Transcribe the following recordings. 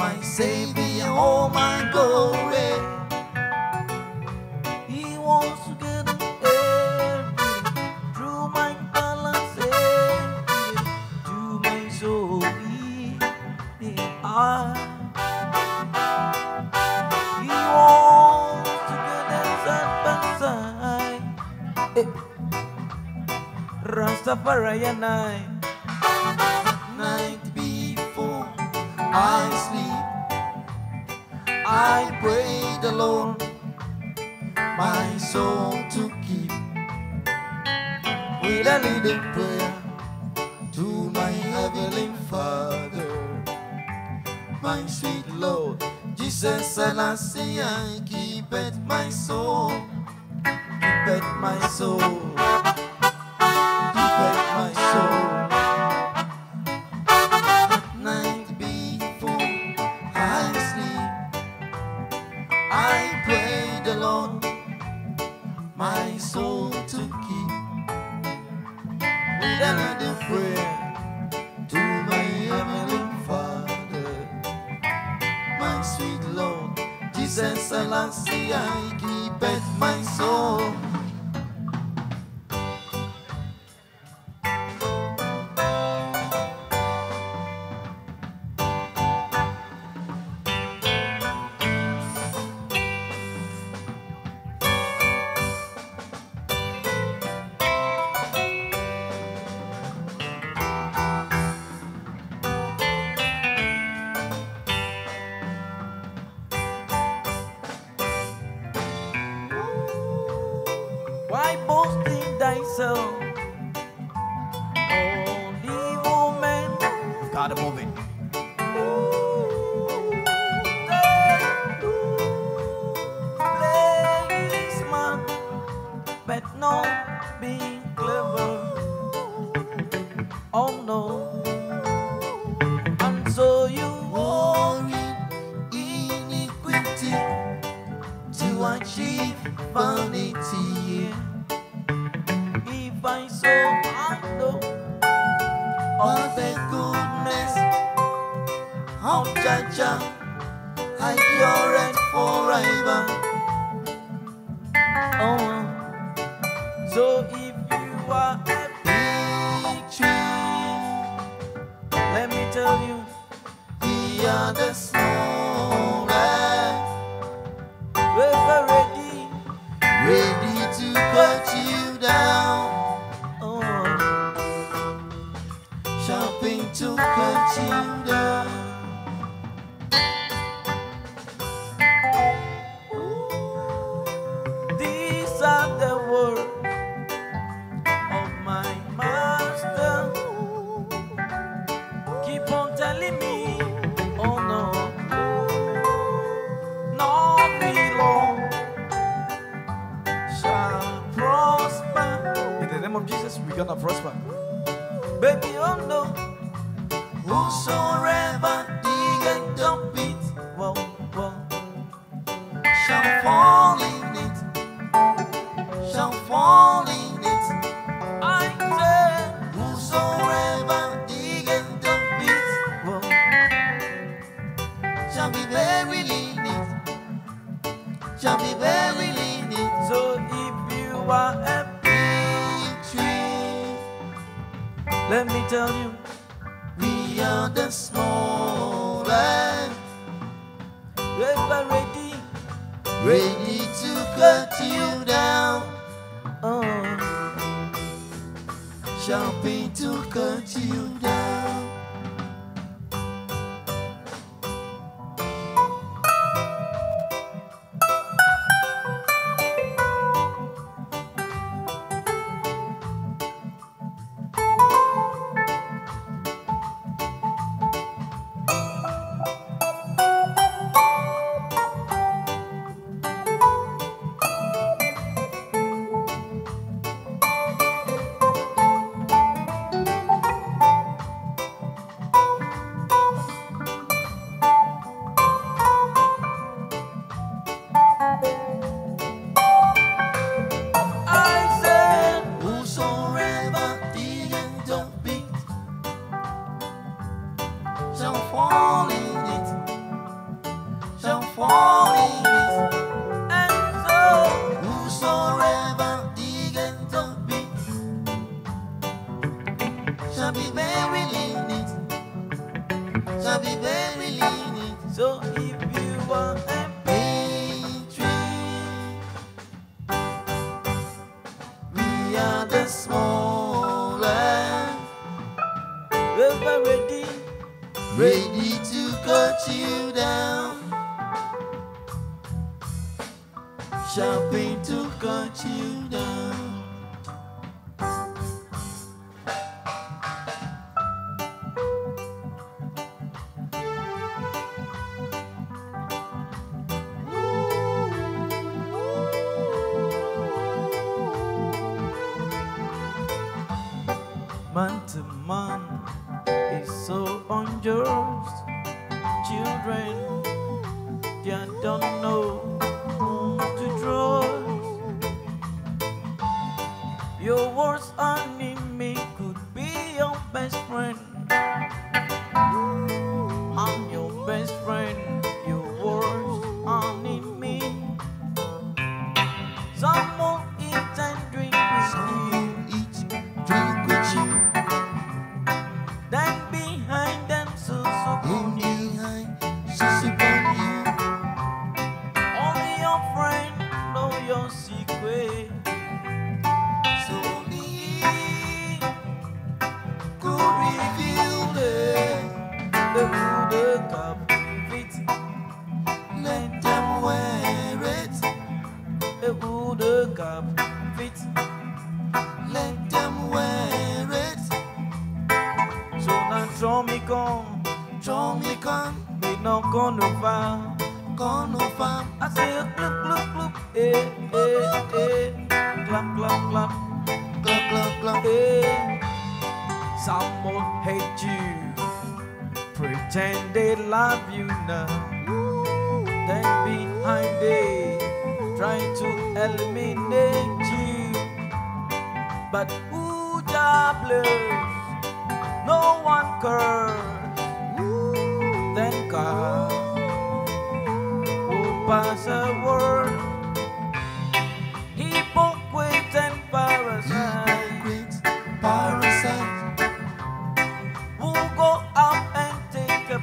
my Savior, all my glory. He wants to get everything through my balance, everything to my soul. He, he, He wants to get side by side. Eh. Hey. Rastafari and I. Night before I sleep. I pray the Lord my soul to keep with a little prayer to my heavenly Father, my sweet Lord. Jesus, and I see I keep it my soul, keep it my soul. be there.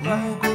Take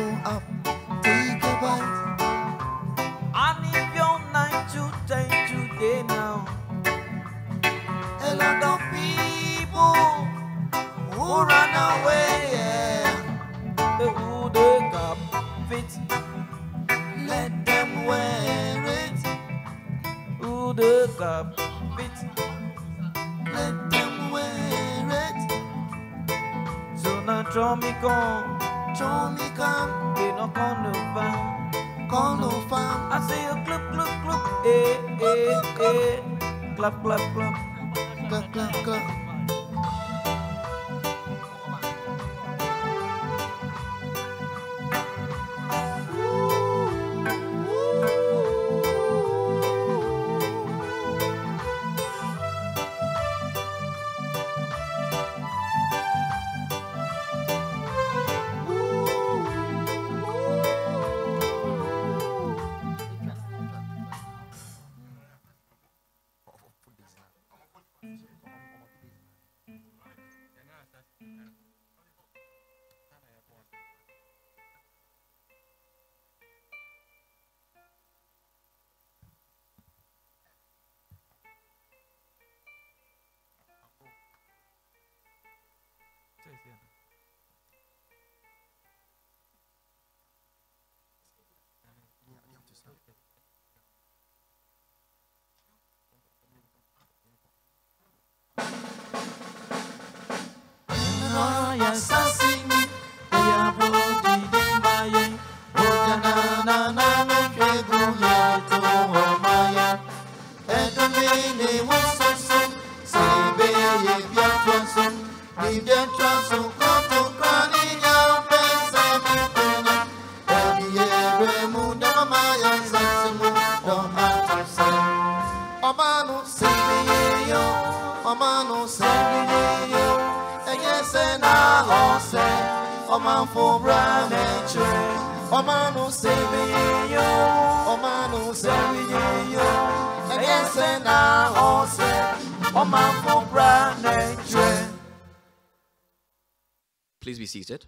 seated.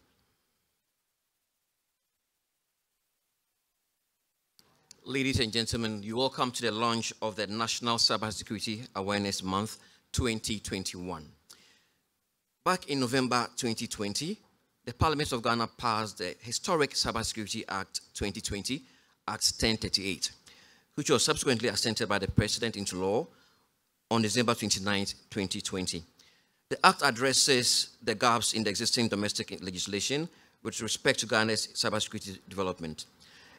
Ladies and gentlemen, you welcome to the launch of the National Cybersecurity Awareness Month 2021. Back in November 2020, the Parliament of Ghana passed the historic Cybersecurity Act 2020, Act 1038, which was subsequently assented by the President into law on December 29, 2020. The Act addresses the gaps in the existing domestic legislation with respect to Ghana's cybersecurity development.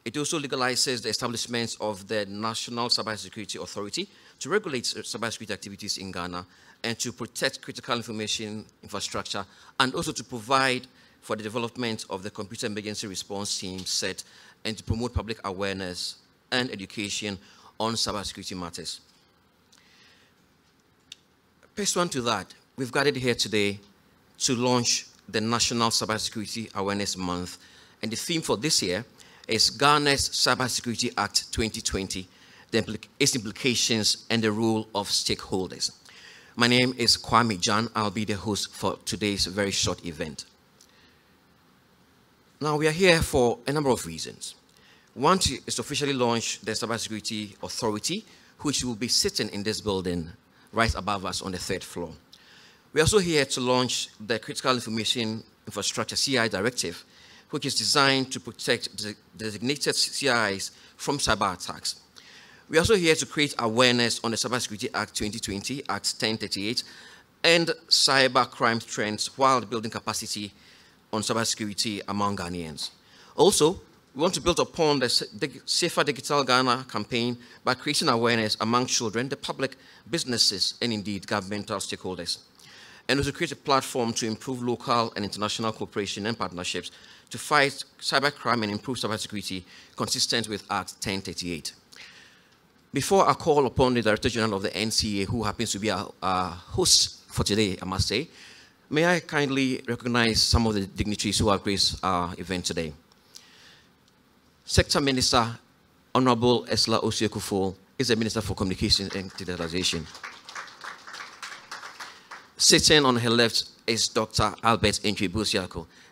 It also legalizes the establishment of the National Cybersecurity Authority to regulate cybersecurity activities in Ghana and to protect critical information infrastructure and also to provide for the development of the Computer Emergency Response Team CERT and to promote public awareness and education on cybersecurity matters. Pursuant to that, we've gathered here today to launch the National Cybersecurity Awareness Month, and the theme for this year is Ghana's Cybersecurity Act 2020, its implications and the role of stakeholders. My name is Kwame Jan. I'll be the host for today's very short event. Now, we are here for a number of reasons. One is to officially launch the Cybersecurity Authority, which will be sitting in this building right above us on the third floor. We're also here to launch the Critical Information Infrastructure CI Directive, which is designed to protect the designated CIs from cyber attacks. We're also here to create awareness on the Cybersecurity Act 2020, Act 1038, and cyber crime trends while building capacity on cybersecurity among Ghanaians. Also, we want to build upon the Safer Digital Ghana campaign by creating awareness among children, the public, businesses, and indeed governmental stakeholders. And also create a platform to improve local and international cooperation and partnerships to fight cybercrime and improve cybersecurity consistent with Act 1038. Before I call upon the Director General of the NCA, who happens to be our, host for today, I must say, may I kindly recognize some of the dignitaries who have graced our event today. Sector Minister Honorable Ursula Owusu-Ekuful is the Minister for Communications and Digitalization. Sitting on her left is Dr. Albert Antwi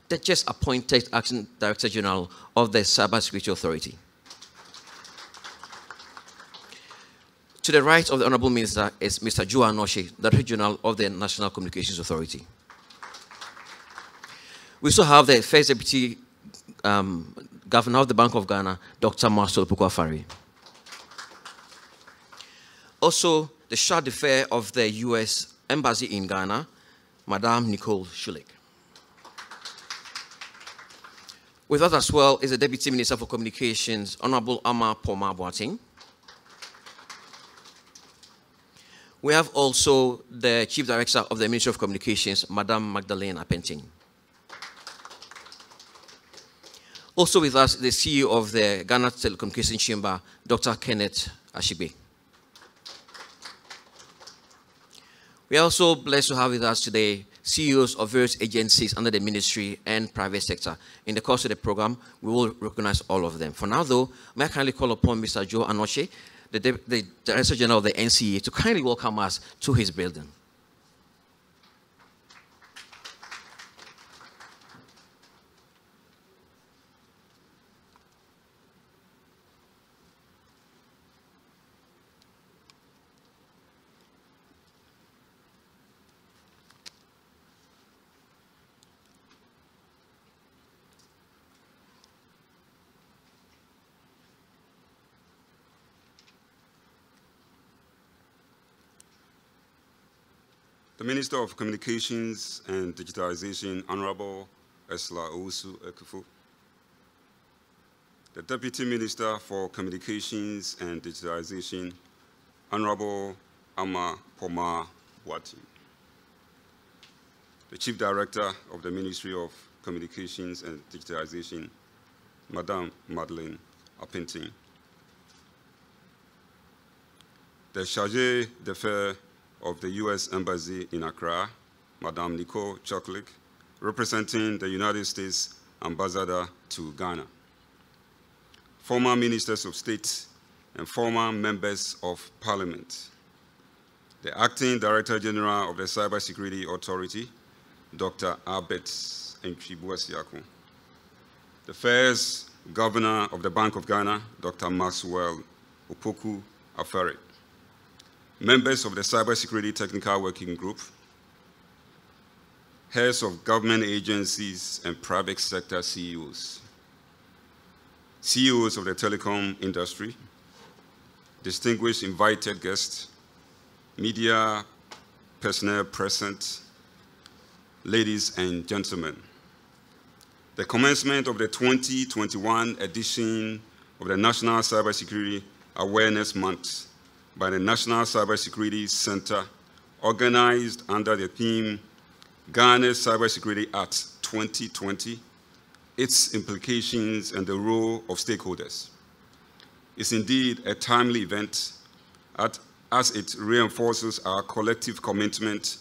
the just appointed Acting Director General of the Cybersecurity Authority. To the right of the Honorable Minister is Mr. Joe Anokye, Director General of the National Communications Authority. We also have the First Deputy um, Governor of the Bank of Ghana, Dr. Maxwell Opoku-Afari. Also, the Charge d'Affaires of the U.S. Embassy in Ghana, Madame Nicole Chulick. With us as well is the Deputy Minister for Communications, Honorable Ama Pomaa Boateng. We have also the Chief Director of the Ministry of Communications, Madame Magdalene Apenteng. Also with us, the CEO of the Ghana Telecommunications Chamber, Dr. Kenneth Ashigbey. We are also blessed to have with us today CEOs of various agencies under the ministry and private sector. In the course of the program, we will recognize all of them. For now, though, may I kindly call upon Mr. Joe Anokye, the, the Director General of the NCA, to kindly welcome us to his building. The Minister of Communications and Digitalization, Honorable Ursula Owusu-Ekuful. The Deputy Minister for Communications and Digitalization, Honorable Ama Pomaa Boateng. The Chief Director of the Ministry of Communications and Digitalization, Madame Madeleine Apenteng. The Charge d'Affaires of the U.S. Embassy in Accra, Madame Nicole Chulick, representing the United States Ambassador to Ghana. Former Ministers of State and former Members of Parliament. The Acting Director General of the Cybersecurity Authority, Dr. Albert Antwi-Boasiako. The First Governor of the Bank of Ghana, Dr. Maxwell Opoku Afare, members of the Cybersecurity Technical Working Group, heads of government agencies and private sector CEOs, CEOs of the telecom industry, distinguished invited guests, media personnel present, ladies and gentlemen. The commencement of the 2021 edition of the National Cybersecurity Awareness Month by the National Cybersecurity Center, organized under the theme Ghana's Cybersecurity Act 2020, its implications and the role of stakeholders. is indeed a timely event at, as it reinforces our collective commitment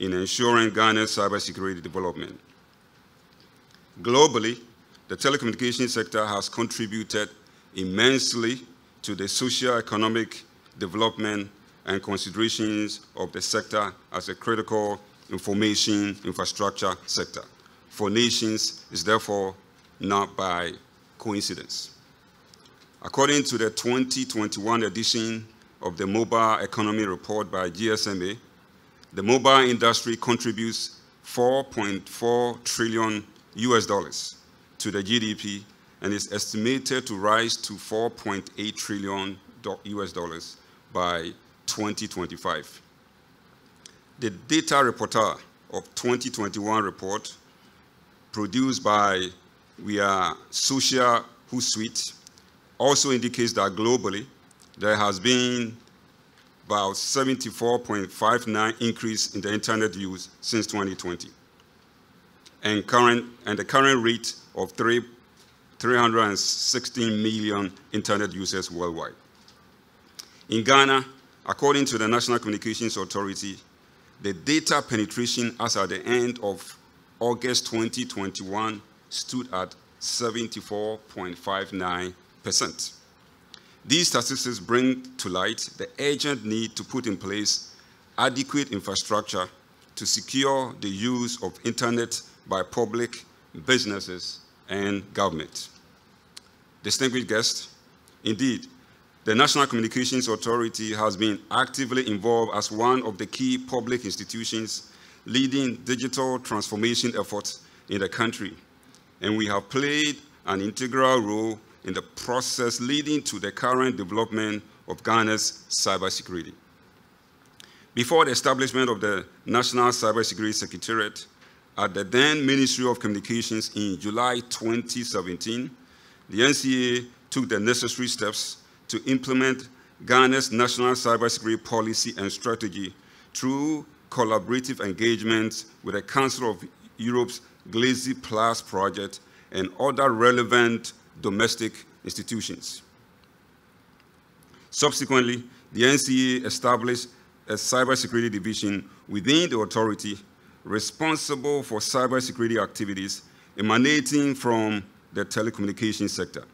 in ensuring Ghana's cybersecurity development. Globally, the telecommunications sector has contributed immensely to the socio-economic development and considerations of the sector as a critical information infrastructure sector for nations is therefore not by coincidence. According to the 2021 edition of the Mobile Economy Report by GSMA, the mobile industry contributes 4.4 trillion US dollars to the GDP and is estimated to rise to 4.8 trillion US dollars by 2025. The data reporter of 2021 report produced by We Are Social Hootsuite also indicates that globally there has been about 74.59 increase in the internet use since 2020 and, current, and the current rate of three, 316 million internet users worldwide. In Ghana, according to the National Communications Authority, the data penetration as at the end of August 2021 stood at 74.59%. These statistics bring to light the urgent need to put in place adequate infrastructure to secure the use of internet by public, businesses, and government. Distinguished guests, indeed, the National Communications Authority has been actively involved as one of the key public institutions leading digital transformation efforts in the country, and we have played an integral role in the process leading to the current development of Ghana's cybersecurity. Before the establishment of the National Cybersecurity Secretariat, at the then Ministry of Communications in July 2017, the NCA took the necessary steps to implement Ghana's national cybersecurity policy and strategy through collaborative engagements with the Council of Europe's GLACY Plus project and other relevant domestic institutions. Subsequently, the NCA established a cybersecurity division within the authority responsible for cybersecurity activities emanating from the telecommunications sector.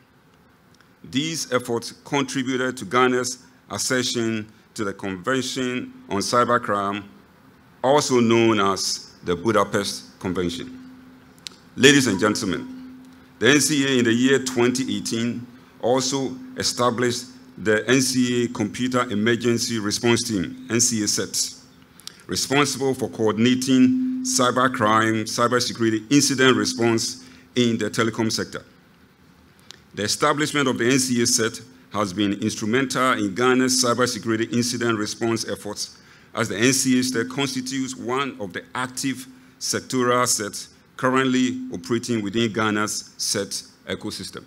These efforts contributed to Ghana's accession to the Convention on Cybercrime, also known as the Budapest Convention. Ladies and gentlemen, the NCA in the year 2018 also established the NCA Computer Emergency Response Team, NCA CERT, responsible for coordinating cybercrime, cybersecurity incident response in the telecom sector. The establishment of the NCA CERT has been instrumental in Ghana's cybersecurity incident response efforts as the NCA CERT constitutes one of the active sectoral CERTs currently operating within Ghana's CERT ecosystem.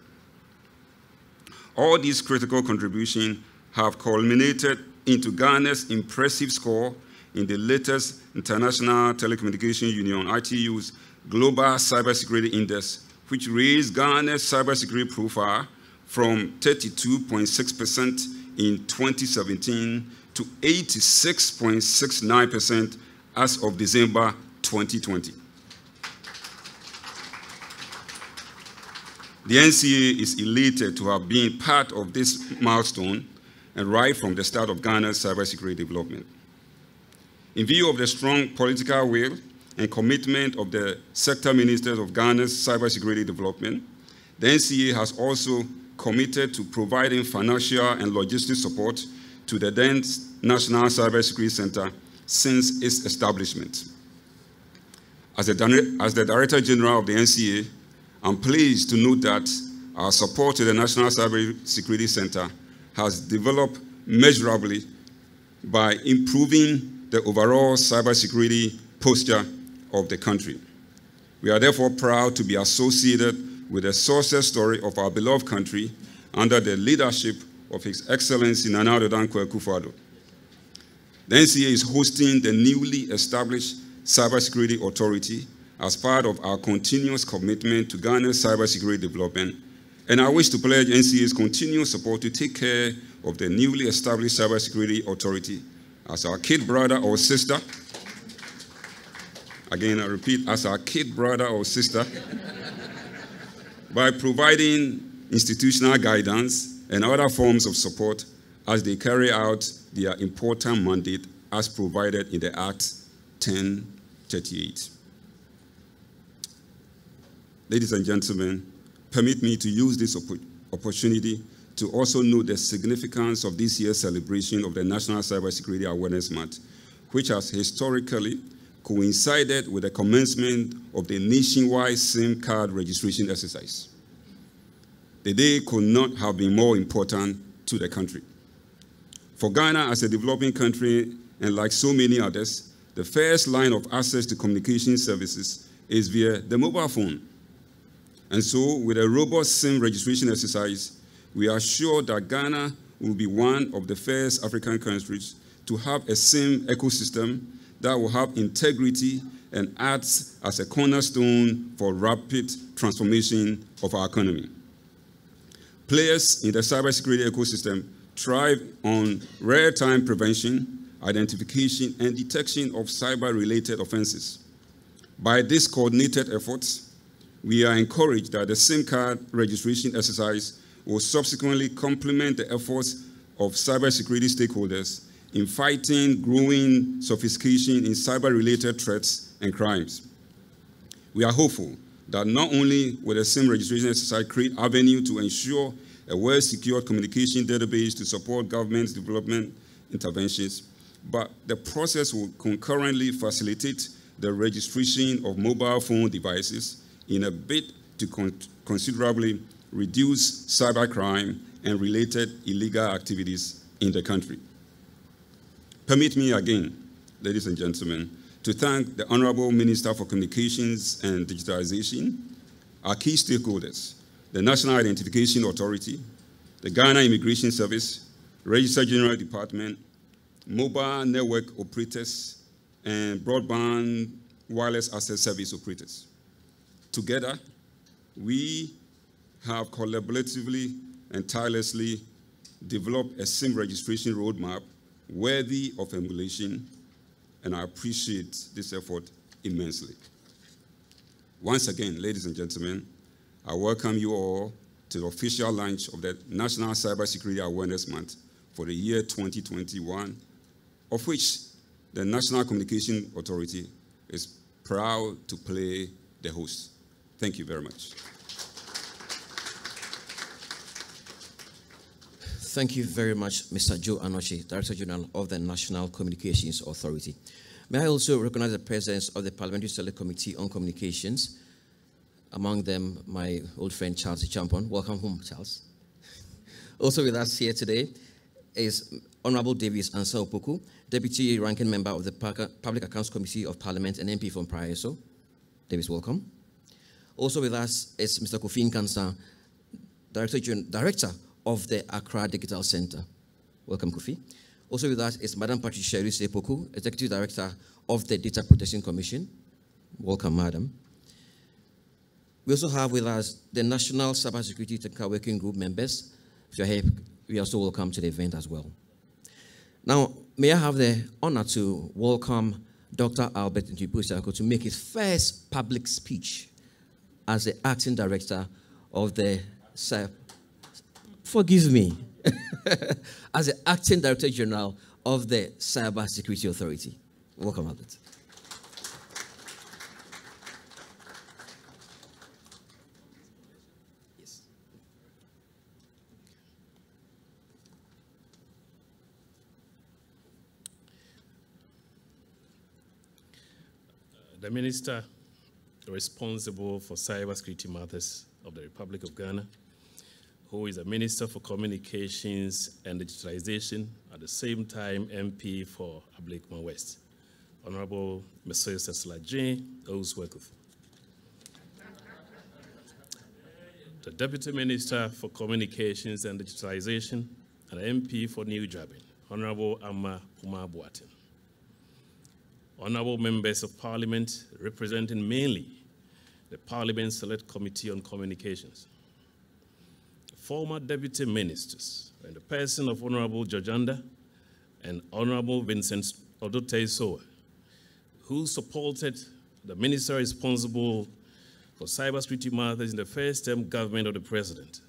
All these critical contributions have culminated into Ghana's impressive score in the latest International Telecommunication Union, ITU's Global Cybersecurity Index, which raised Ghana's cybersecurity profile from 32.6% in 2017 to 86.69% as of December 2020. The NCA is elated to have been part of this milestone and right from the start of Ghana's cybersecurity development. In view of the strong political will and commitment of the sector ministers of Ghana's cybersecurity development, the NCA has also committed to providing financial and logistic support to the then National Cybersecurity Center since its establishment. As the, as the Director General of the NCA, I'm pleased to note that our support to the National Cybersecurity Center has developed measurably by improving the overall cybersecurity posture of the country. We are therefore proud to be associated with the success story of our beloved country under the leadership of His Excellency Nana Addo Dankwa Akufo-Addo. The NCA is hosting the newly established Cybersecurity Authority as part of our continuous commitment to Ghana's cybersecurity development, and I wish to pledge NCA's continued support to take care of the newly established Cybersecurity Authority as our kid brother or sister. Again, I repeat, as our kid brother or sister, by providing institutional guidance and other forms of support as they carry out their important mandate as provided in the Act 1038. Ladies and gentlemen, permit me to use this opportunity to also note the significance of this year's celebration of the National Cybersecurity Awareness Month, which has historically coincided with the commencement of the nationwide SIM card registration exercise. The day could not have been more important to the country. For Ghana as a developing country, and like so many others, the first line of access to communication services is via the mobile phone. And so, with a robust SIM registration exercise, we are sure that Ghana will be one of the first African countries to have a SIM ecosystem that will have integrity and acts as a cornerstone for rapid transformation of our economy. Players in the cybersecurity ecosystem thrive on real-time prevention, identification, and detection of cyber-related offenses. By this coordinated efforts, we are encouraged that the SIM card registration exercise will subsequently complement the efforts of cybersecurity stakeholders in fighting growing sophistication in cyber-related threats and crimes. We are hopeful that not only will the SIM registration exercise create avenue to ensure a well-secured communication database to support government's development interventions, but the process will concurrently facilitate the registration of mobile phone devices in a bid to con considerably reduce cybercrime and related illegal activities in the country. Permit me again, ladies and gentlemen, to thank the Honorable Minister for Communications and Digitalization, our key stakeholders, the National Identification Authority, the Ghana Immigration Service, Registrar General Department, mobile network operators, and broadband wireless access service operators. Together, we have collaboratively and tirelessly developed a SIM registration roadmap worthy of emulation, and I appreciate this effort immensely. Once again, ladies and gentlemen, I welcome you all to the official launch of the National Cybersecurity Awareness Month for the year 2021, of which the National Communication Authority is proud to play the host. Thank you very much. Thank you very much, Mr. Joe Anokye, Director General of the National Communications Authority. May I also recognize the presence of the Parliamentary Select Committee on Communications, among them my old friend Charles Champon. Welcome home, Charles. also with us here today is Honorable Davis Ansah Opoku, Deputy Ranking Member of the Public Accounts Committee of Parliament and MP from Mpraeso. Davis, welcome. Also with us is Mr. Kofi Kansa, Director, Director of the Accra Digital Center. Welcome, Kofi. Also with us is Madam Patricia Rise Executive Director of the Data Protection Commission. Welcome, Madam. We also have with us the National Cybersecurity Technical Working Group members. If you're here, we also welcome to the event as well. Now, may I have the honor to welcome Dr. Albert Antwi-Boasiako to make his first public speech as the acting director of the forgive me as the acting director general of the Cyber Security Authority. Welcome, Albert. Yes. The minister responsible for cybersecurity matters of the Republic of Ghana who is a Minister for Communications and Digitalization, at the same time MP for Ablekuma West, Honorable Mr. Cecil Jane Oswekuf. The Deputy Minister for Communications and Digitalization and MP for New Juaben, Honorable Ama Pomaa Boateng. Honorable members of Parliament representing mainly the Parliament Select Committee on Communications, former deputy ministers, and the person of Honorable George Andah and Honorable Vincent Odote Soa, who supported the minister responsible for cybersecurity matters in the first term government of the president.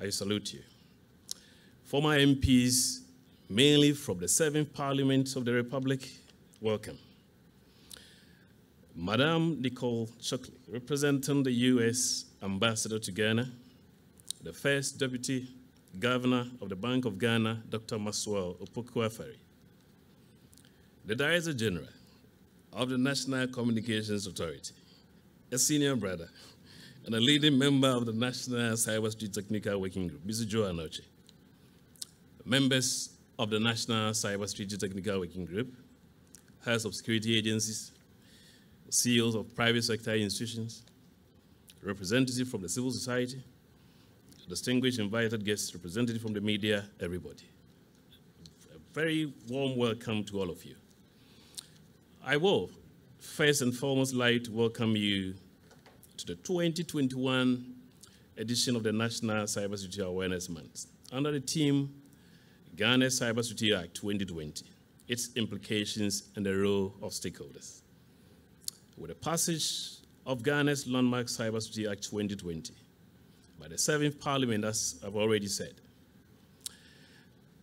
I salute you. Former MPs, mainly from the seven parliaments of the Republic, welcome. Madame Nicole Chulick, representing the U.S. Ambassador to Ghana, the first Deputy Governor of the Bank of Ghana, Dr. Maxwell Opoku-Afari, the Director General of the National Communications Authority, a senior brother, and a leading member of the National Cyber Cybersecurity Technical Working Group, Mr. Joe Anokye, members of the National Cyber Cybersecurity Technical Working Group, heads of security agencies, CEOs of private sector institutions, representatives from the civil society, distinguished invited guests, representatives from the media, everybody. A very warm welcome to all of you. I will first and foremost like to welcome you to the 2021 edition of the National Cybersecurity Awareness Month under the theme Ghana Cybersecurity Act 2020, its implications and the role of stakeholders. With the passage of Ghana's landmark Cybersecurity Act 2020 by the seventh parliament, as I've already said,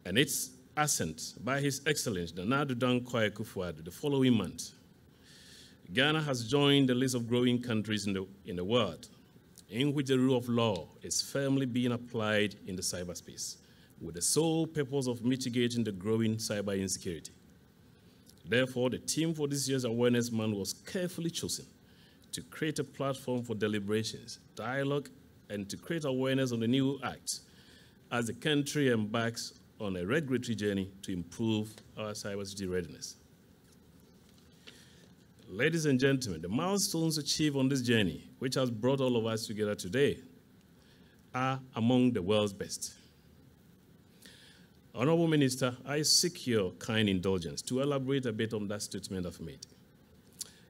and its assent by His Excellency Nana Addo Dankwa Akufo-Addo the following month, Ghana has joined the list of growing countries in the, in the world in which the rule of law is firmly being applied in the cyberspace with the sole purpose of mitigating the growing cyber insecurity. Therefore, the theme for this year's Awareness Month was carefully chosen to create a platform for deliberations, dialogue, and to create awareness on the new act as the country embarks on a regulatory journey to improve our cybersecurity readiness. Ladies and gentlemen, the milestones achieved on this journey, which has brought all of us together today, are among the world's best. Honorable Minister, I seek your kind indulgence to elaborate a bit on that statement I've made.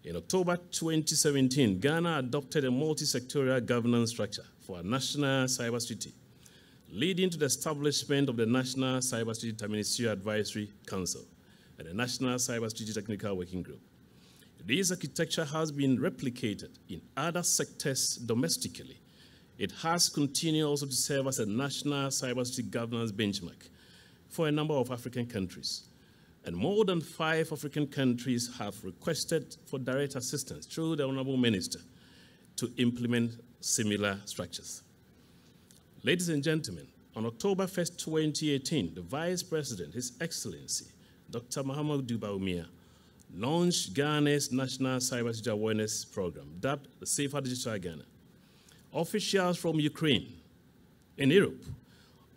In October 2017, Ghana adopted a multi-sectorial governance structure for a national cybersecurity, leading to the establishment of the National Cybersecurity Ministerial Advisory Council and the National Cybersecurity Technical Working Group. This architecture has been replicated in other sectors domestically. It has continued also to serve as a national cybersecurity governance benchmark for a number of African countries. And more than five African countries have requested for direct assistance through the Honorable Minister to implement similar structures. Ladies and gentlemen, on October 1st, 2018, the Vice President, His Excellency, Dr. Mahamudu Bawumia, launched Ghana's National Cybersecurity Awareness Program, dubbed the Safer Digital Ghana. Officials from Ukraine and Europe,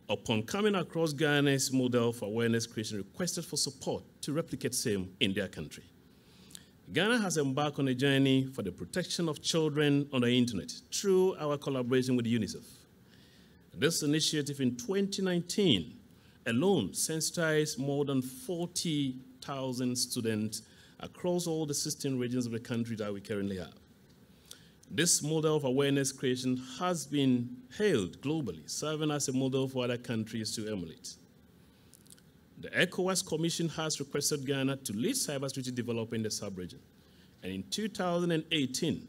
upon coming across Ghana's model for awareness creation, requested for support to replicate same in their country. Ghana has embarked on a journey for the protection of children on the internet through our collaboration with UNICEF. This initiative in 2019 alone sensitized more than 40,000 students across all the 16 regions of the country that we currently have. This model of awareness creation has been hailed globally, serving as a model for other countries to emulate. The ECOWAS Commission has requested Ghana to lead cybersecurity development in the sub-region. And in 2018,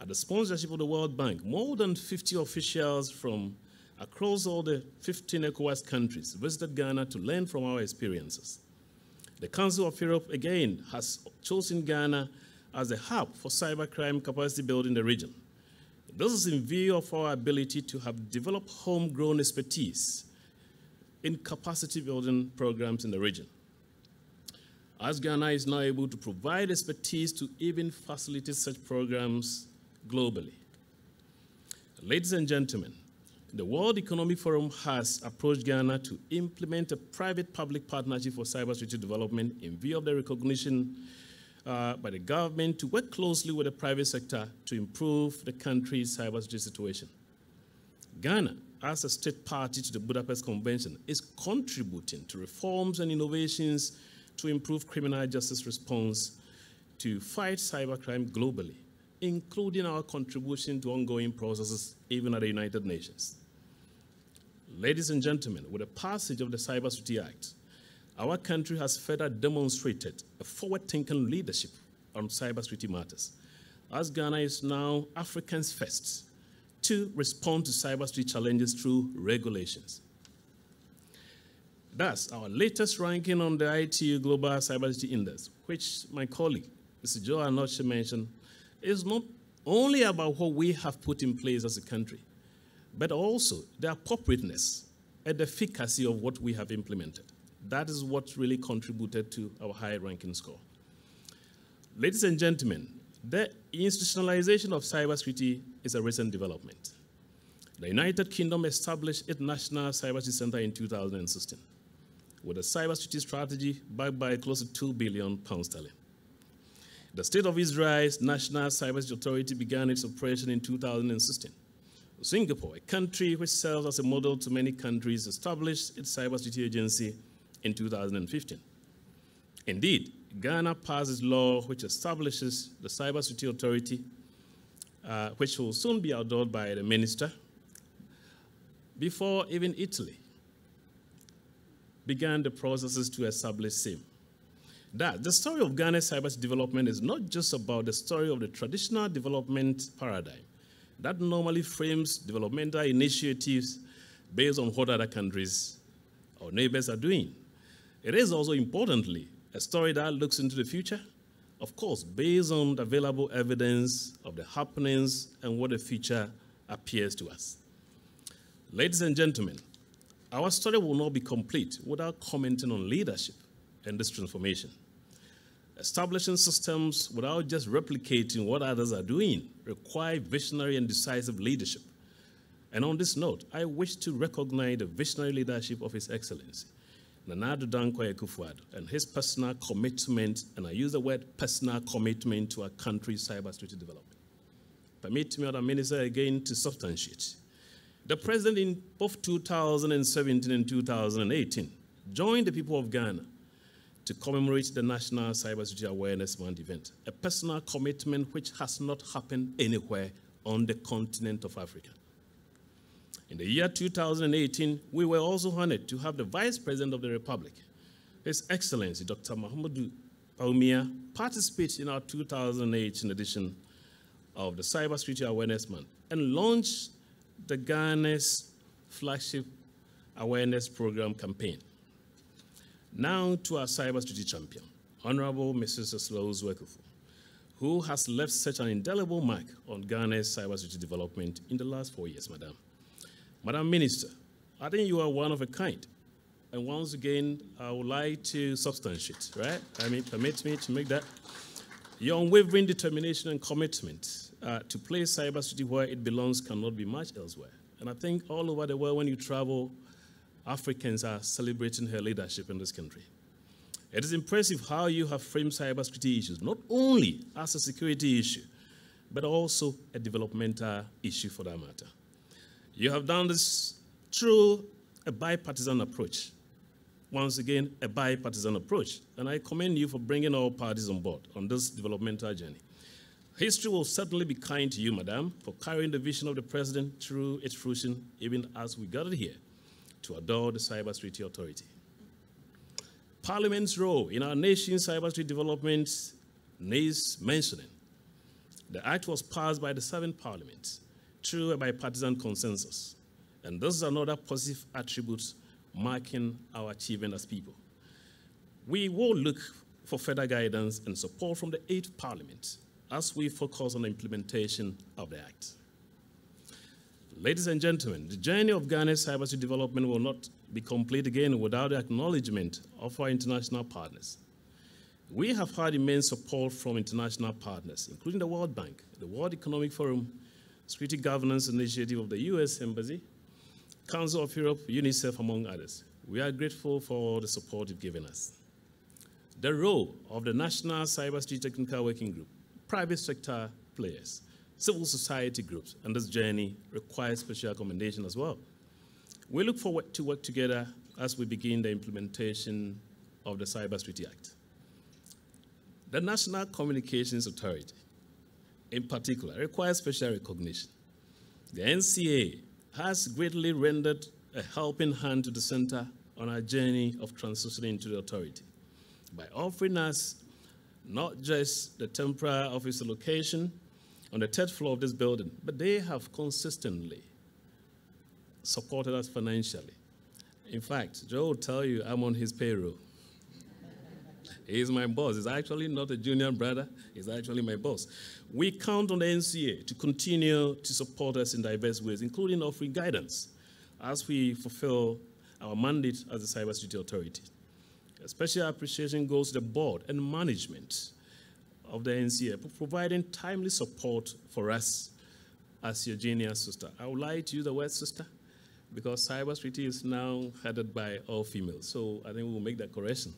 at the sponsorship of the World Bank, more than 50 officials from across all the 15 ECOWAS countries visited Ghana to learn from our experiences. The Council of Europe, again, has chosen Ghana as a hub for cybercrime capacity building in the region. This is in view of our ability to have developed homegrown expertise in capacity building programs in the region. as Ghana is now able to provide expertise to even facilitate such programs globally. Ladies and gentlemen, the World Economic Forum has approached Ghana to implement a private-public partnership for cybersecurity development in view of the recognition uh, by the government to work closely with the private sector to improve the country's cybersecurity situation. Ghana, as a state party to the Budapest Convention, is contributing to reforms and innovations to improve criminal justice response to fight cybercrime globally, including our contribution to ongoing processes even at the United Nations. Ladies and gentlemen, with the passage of the Cybersecurity Act, our country has further demonstrated a forward-thinking leadership on cybersecurity matters, as Ghana is now Africa's first to respond to cybersecurity challenges through regulations. Thus, our latest ranking on the ITU Global Cybersecurity Index, which my colleague, Mr. Joe Anokye mentioned, is not only about what we have put in place as a country, but also the appropriateness and the efficacy of what we have implemented. That is what really contributed to our high ranking score. Ladies and gentlemen, the institutionalization of cybersecurity is a recent development. The United Kingdom established its National Cybersecurity Center in 2016 with a cybersecurity strategy backed by close to 2 billion pounds sterling. The State of Israel's National Cybersecurity Authority began its operation in 2016. Singapore, a country which serves as a model to many countries, established its cybersecurity agency in 2015. Indeed, Ghana passes law which establishes the Cybersecurity Authority, uh, which will soon be adored by the minister, before even Italy began the processes to establish SIM. That the story of Ghana's cyber development is not just about the story of the traditional development paradigm that normally frames developmental initiatives based on what other countries or neighbors are doing. It is also importantly a story that looks into the future, of course, based on the available evidence of the happenings and what the future appears to us. Ladies and gentlemen, our story will not be complete without commenting on leadership and this transformation. Establishing systems without just replicating what others are doing require visionary and decisive leadership. And on this note, I wish to recognize the visionary leadership of His Excellency, Nana Addo Dankwa Akufo-Addo, and his personal commitment, and I use the word personal commitment to our country's cybersecurity development. Permit me, Madam Minister, again to substantiate the president in both 2017 and 2018 joined the people of Ghana to commemorate the National Cybersecurity Awareness Month event, a personal commitment which has not happened anywhere on the continent of Africa. In the year 2018, we were also honored to have the Vice President of the Republic, His Excellency Dr. Mahamudu Bawumia, participate in our 2018 edition of the Cybersecurity Awareness Month and launch the Ghana's flagship awareness program campaign. Now to our cybersecurity champion, Honorable Mrs. Ursula Owusu-Ekuful, who has left such an indelible mark on Ghana's cybersecurity development in the last four years, Madam. Madam Minister, I think you are one of a kind. And once again, I would like to substantiate, right? I mean, permit me to make that. Your unwavering determination and commitment uh, to place cybersecurity where it belongs cannot be matched elsewhere. And I think all over the world, when you travel, Africans are celebrating her leadership in this country. It is impressive how you have framed cybersecurity issues, not only as a security issue, but also a developmental issue for that matter. You have done this through a bipartisan approach. Once again, a bipartisan approach. And I commend you for bringing all parties on board on this developmental journey. History will certainly be kind to you, madam, for carrying the vision of the president through its fruition, even as we gathered here to adore the Cyber Cybersecurity Authority. Parliament's role in our nation's cybersecurity development needs mentioning. The act was passed by the seventh parliament through a bipartisan consensus. And this is another positive attribute marking our achievement as people. We will look for further guidance and support from the eighth parliament as we focus on the implementation of the Act. Ladies and gentlemen, the journey of Ghana's cybersecurity development will not be complete again without the acknowledgement of our international partners. We have had immense support from international partners, including the World Bank, the World Economic Forum, Security Governance Initiative of the US Embassy, Council of Europe, UNICEF, among others. We are grateful for the support you've given us. The role of the National Cybersecurity Technical Working Group, private sector players, civil society groups, and this journey requires special commendation as well. We look forward to work together as we begin the implementation of the Cybersecurity Act. The National Communications Authority, in particular, requires special recognition. The NCA has greatly rendered a helping hand to the center on our journey of transitioning into the authority by offering us not just the temporary office location on the third floor of this building, but they have consistently supported us financially. In fact, Joe will tell you I'm on his payroll. He's my boss. He's actually not a junior brother, he's actually my boss. We count on the NCA to continue to support us in diverse ways, including offering guidance as we fulfill our mandate as the Cybersecurity Authority. A special appreciation goes to the board and management of the NCA for providing timely support for us as your junior sister. I would like to use the word sister because cybersecurity is now headed by all females. So I think we'll make that correction.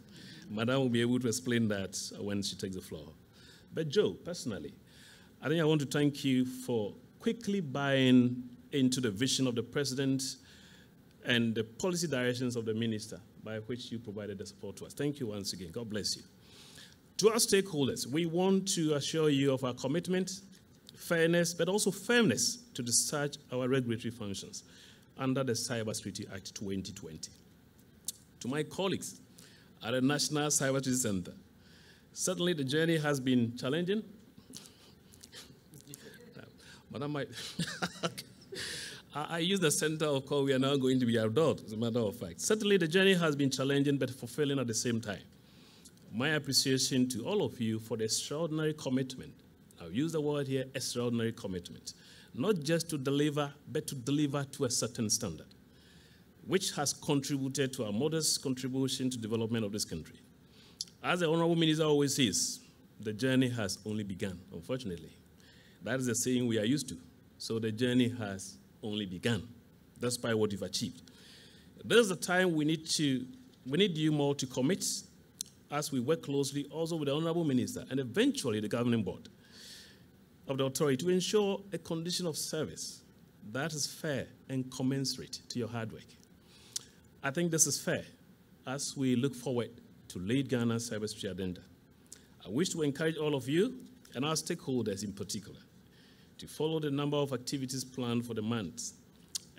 Madam will be able to explain that when she takes the floor. But Joe, personally, I think I want to thank you for quickly buying into the vision of the president and the policy directions of the minister by which you provided the support to us. Thank you once again. God bless you. To our stakeholders, we want to assure you of our commitment, fairness, but also firmness to discharge our regulatory functions under the Cybersecurity Act 2020. To my colleagues at the National Cybersecurity Center, certainly the journey has been challenging. but I, might. I use the center of call we are now going to be outdoors, as a matter of fact. Certainly the journey has been challenging but fulfilling at the same time. My appreciation to all of you for the extraordinary commitment. I'll use the word here, extraordinary commitment not just to deliver, but to deliver to a certain standard, which has contributed to a modest contribution to development of this country. As the Honorable Minister always says, the journey has only begun, unfortunately. That is the saying we are used to. So the journey has only begun, despite what you've achieved. There's a time we need to, we need you more to commit as we work closely also with the Honorable Minister and eventually the governing board of the authority to ensure a condition of service that is fair and commensurate to your hard work. I think this is fair as we look forward to lead Ghana's cybersecurity agenda. I wish to encourage all of you and our stakeholders in particular to follow the number of activities planned for the month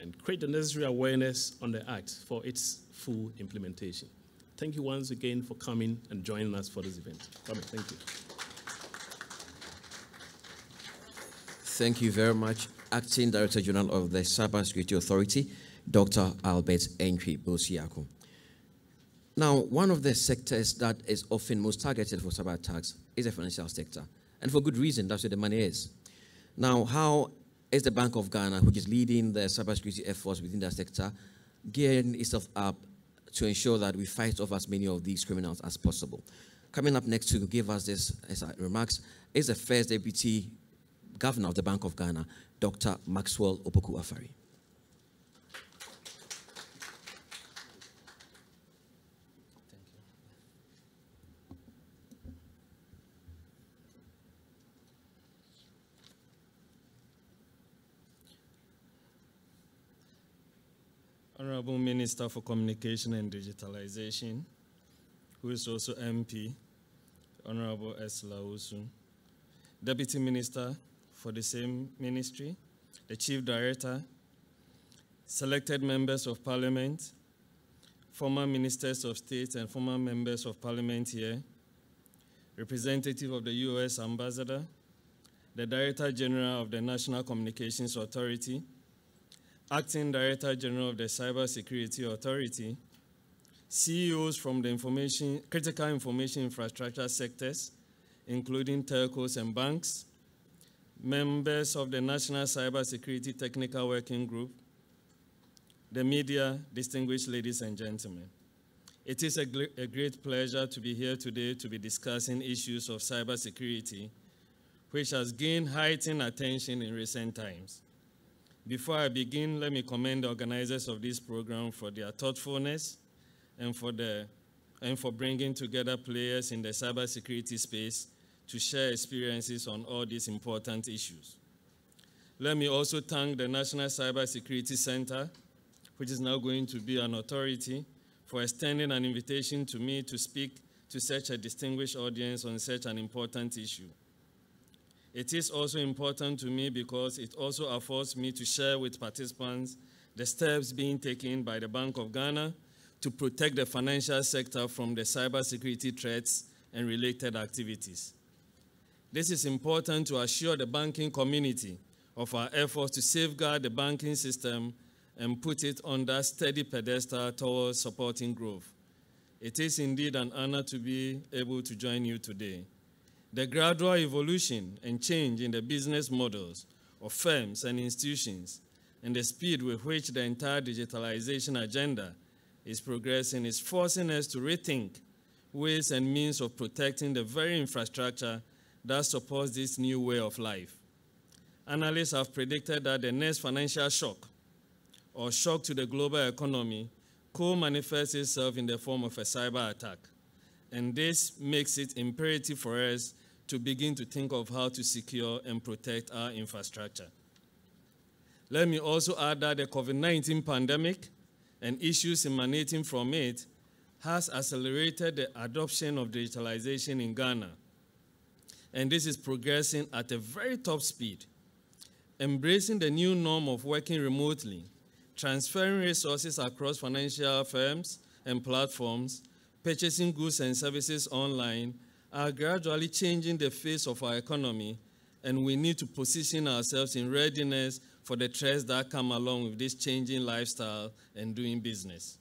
and create the necessary awareness on the Act for its full implementation. Thank you once again for coming and joining us for this event. Thank you. Thank you very much, Acting Director General of the Cybersecurity Authority, Dr. Albert Antwi-Boasiako. Now, one of the sectors that is often most targeted for cyber attacks is the financial sector. And for good reason, that's where the money is. Now, how is the Bank of Ghana, which is leading the cybersecurity efforts within that sector, gearing itself up to ensure that we fight off as many of these criminals as possible? Coming up next to give us this remarks is the first deputy Governor of the Bank of Ghana, Dr. Maxwell Opoku Afari. Honorable Minister for Communication and Digitalization, who is also MP, Honorable Ursula Owusu, Deputy Minister for the same ministry, the Chief Director, selected members of Parliament, former ministers of state and former members of Parliament here, representative of the U.S. Ambassador, the Director General of the National Communications Authority, Acting Director General of the Cybersecurity Authority, CEOs from the information, critical information infrastructure sectors, including telcos and banks, members of the National Cybersecurity Technical Working Group, the media, distinguished ladies and gentlemen. It is a, a, great pleasure to be here today to be discussing issues of cybersecurity, which has gained heightened attention in recent times. Before I begin, let me commend the organizers of this program for their thoughtfulness and for, the, and for bringing together players in the cybersecurity space to share experiences on all these important issues. Let me also thank the National Cybersecurity Center, which is now going to be an authority, for extending an invitation to me to speak to such a distinguished audience on such an important issue. It is also important to me because it also affords me to share with participants the steps being taken by the Bank of Ghana to protect the financial sector from the cybersecurity threats and related activities. This is important to assure the banking community of our efforts to safeguard the banking system and put it on that steady pedestal towards supporting growth. It is indeed an honor to be able to join you today. The gradual evolution and change in the business models of firms and institutions and the speed with which the entire digitalization agenda is progressing is forcing us to rethink ways and means of protecting the very infrastructure that supports this new way of life. Analysts have predicted that the next financial shock or shock to the global economy could manifest itself in the form of a cyber attack. And this makes it imperative for us to begin to think of how to secure and protect our infrastructure. Let me also add that the COVID 19 pandemic and issues emanating from it has accelerated the adoption of digitalization in Ghana. And this is progressing at a very top speed. Embracing the new norm of working remotely transferring resources across financial firms and platforms, purchasing goods and services online are gradually changing the face of our economy, and we need to position ourselves in readiness for the threats that come along with this changing lifestyle and doing business.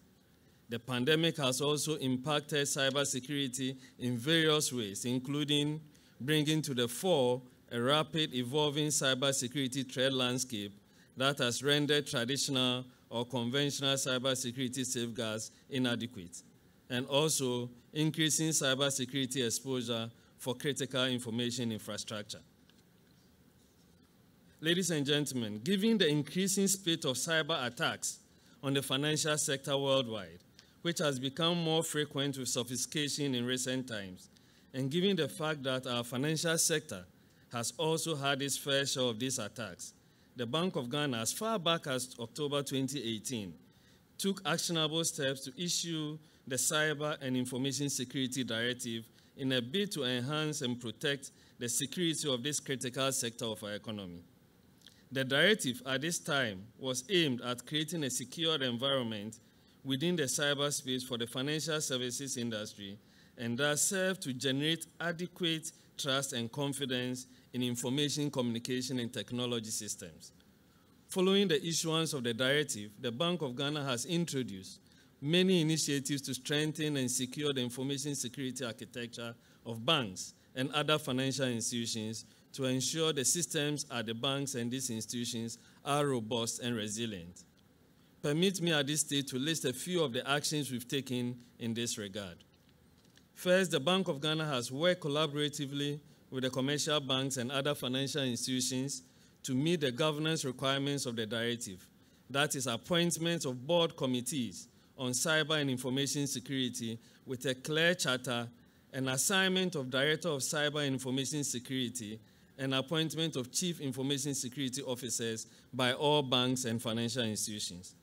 The pandemic has also impacted cybersecurity in various ways, including bringing to the fore a rapid evolving cybersecurity threat landscape that has rendered traditional or conventional cybersecurity safeguards inadequate, and also increasing cybersecurity exposure for critical information infrastructure. Ladies and gentlemen, given the increasing spate of cyber attacks on the financial sector worldwide, which has become more frequent with sophistication in recent times, and given the fact that our financial sector has also had its fair share of these attacks, the Bank of Ghana, as far back as October 2018, took actionable steps to issue the Cyber and Information Security Directive in a bid to enhance and protect the security of this critical sector of our economy. The directive at this time was aimed at creating a secure environment within the cyberspace for the financial services industry and thus serve to generate adequate trust and confidence in information communication and technology systems. Following the issuance of the directive, the Bank of Ghana has introduced many initiatives to strengthen and secure the information security architecture of banks and other financial institutions to ensure the systems at the banks and these institutions are robust and resilient. Permit me at this stage to list a few of the actions we've taken in this regard. First, the Bank of Ghana has worked collaboratively with the commercial banks and other financial institutions to meet the governance requirements of the directive. That is, appointment of board committees on cyber and information security with a clear charter, an assignment of Director of Cyber and Information Security, and appointment of Chief Information Security Officers by all banks and financial institutions.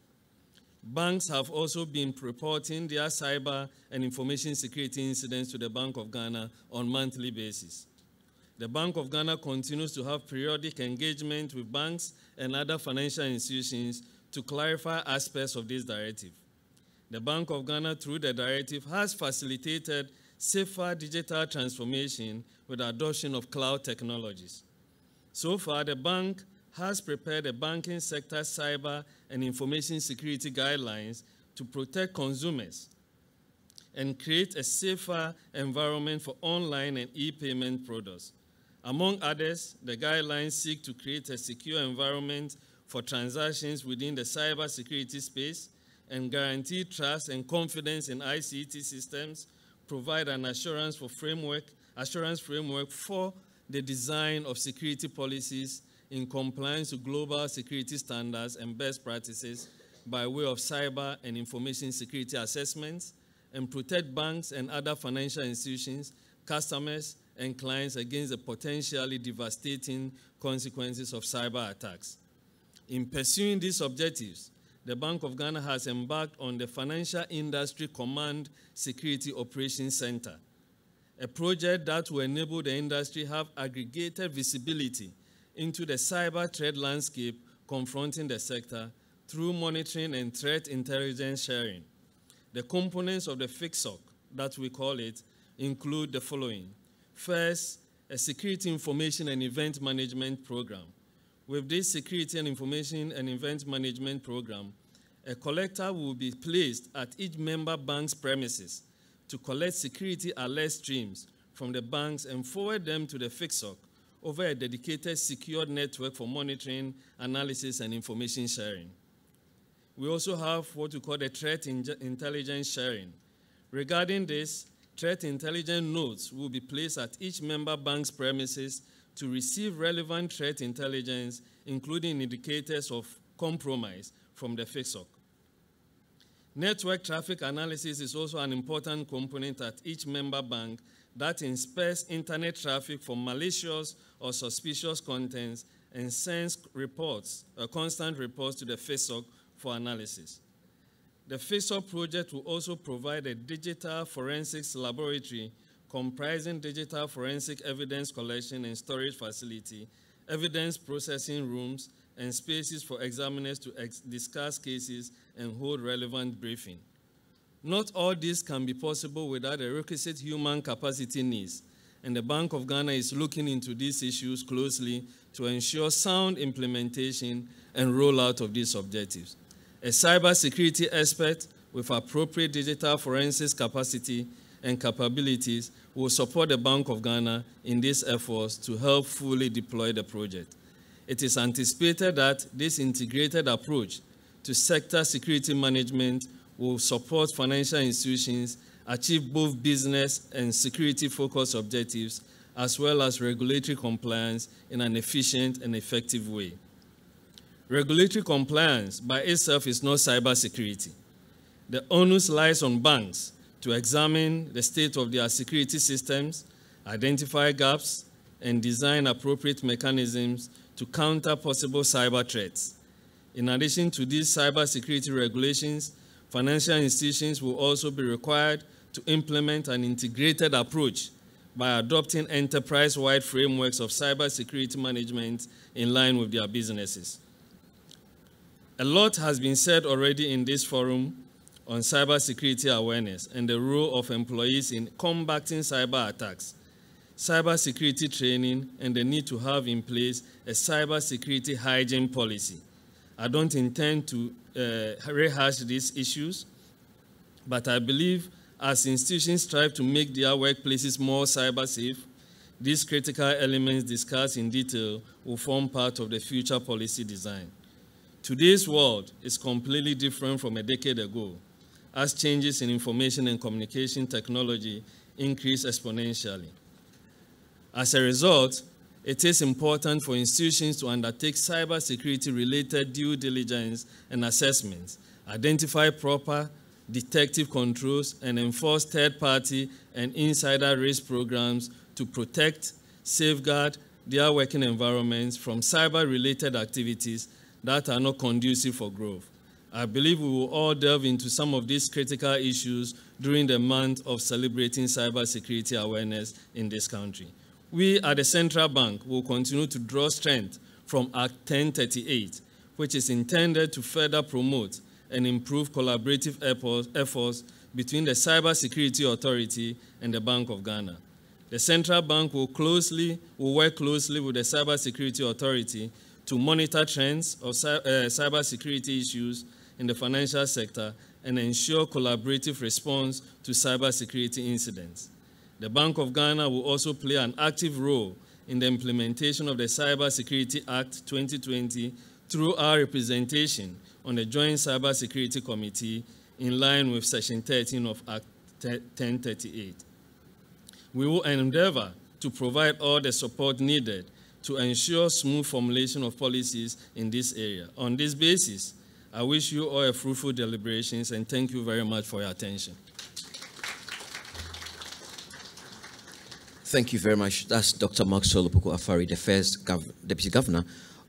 Banks have also been reporting their cyber and information security incidents to the Bank of Ghana on monthly basis. The Bank of Ghana continues to have periodic engagement with banks and other financial institutions to clarify aspects of this directive. The Bank of Ghana, through the directive, has facilitated safer digital transformation with adoption of cloud technologies. So far, the bank has prepared the banking sector cyber and information security guidelines to protect consumers and create a safer environment for online and e-payment products. Among others, the guidelines seek to create a secure environment for transactions within the cybersecurity space and guarantee trust and confidence in ICT systems, provide an assurance for framework, assurance framework for the design of security policies in compliance with global security standards and best practices by way of cyber and information security assessments, and protect banks and other financial institutions, customers, and clients against the potentially devastating consequences of cyber attacks. In pursuing these objectives, the Bank of Ghana has embarked on the Financial Industry Command Security Operations Center, a project that will enable the industry have aggregated visibility into the cyber threat landscape confronting the sector through monitoring and threat intelligence sharing. The components of the FICSOC, that we call it, include the following. First, a security information and event management program. With this security and information and event management program, a collector will be placed at each member bank's premises to collect security alert streams from the banks and forward them to the FICSOC over a dedicated secured network for monitoring, analysis, and information sharing. We also have what we call the threat intelligence sharing. Regarding this, threat intelligence nodes will be placed at each member bank's premises to receive relevant threat intelligence, including indicators of compromise from the FICSOC. Network traffic analysis is also an important component at each member bank that inspects internet traffic for malicious or suspicious contents and sends reports, uh, constant reports to the FICSOC for analysis. The FICSOC project will also provide a digital forensics laboratory comprising digital forensic evidence collection and storage facility, evidence processing rooms, and spaces for examiners to ex discuss cases and hold relevant briefing. Not all this can be possible without the requisite human capacity needs, and the Bank of Ghana is looking into these issues closely to ensure sound implementation and rollout of these objectives a cybersecurity expert with appropriate digital forensics capacity and capabilities will support the Bank of Ghana in these efforts to help fully deploy the project. It is anticipated that this integrated approach to sector security management will support financial institutions achieve both business and security focused objectives as well as regulatory compliance in an efficient and effective way. Regulatory compliance by itself is not cybersecurity. The onus lies on banks to examine the state of their security systems, identify gaps, and design appropriate mechanisms to counter possible cyber threats. In addition to these cybersecurity regulations, financial institutions will also be required to implement an integrated approach by adopting enterprise-wide frameworks of cybersecurity management in line with their businesses. A lot has been said already in this forum on cybersecurity awareness and the role of employees in combating cyber attacks, cybersecurity training, and the need to have in place a cybersecurity hygiene policy. I don't intend to uh, rehash these issues, but I believe as institutions strive to make their workplaces more cyber safe, these critical elements discussed in detail will form part of the future policy design. Today's world is completely different from a decade ago, as changes in information and communication technology increase exponentially. As a result, it is important for institutions to undertake cybersecurity-related due diligence and assessments, identify proper detective controls, and enforce third-party and insider risk programs to protect, safeguard their working environments from cyber-related activities that are not conducive for growth. I believe we will all delve into some of these critical issues during the month of celebrating cybersecurity awareness in this country. We at the Central Bank will continue to draw strength from Act 1038, which is intended to further promote and improve collaborative efforts between the Cybersecurity Authority and the Bank of Ghana. The Central Bank will, closely, will work closely with the Cybersecurity Authority to monitor trends of uh, cybersecurity issues in the financial sector and ensure collaborative response to cybersecurity incidents. The Bank of Ghana will also play an active role in the implementation of the Cybersecurity Act 2020 through our representation on the Joint Cybersecurity Committee in line with Section 13 of Act 1038. We will endeavor to provide all the support needed to ensure smooth formulation of policies in this area. On this basis, I wish you all a fruitful deliberations and thank you very much for your attention. Thank you very much. That's Dr. Maxwell Opoku Afari, the first gov Deputy Governor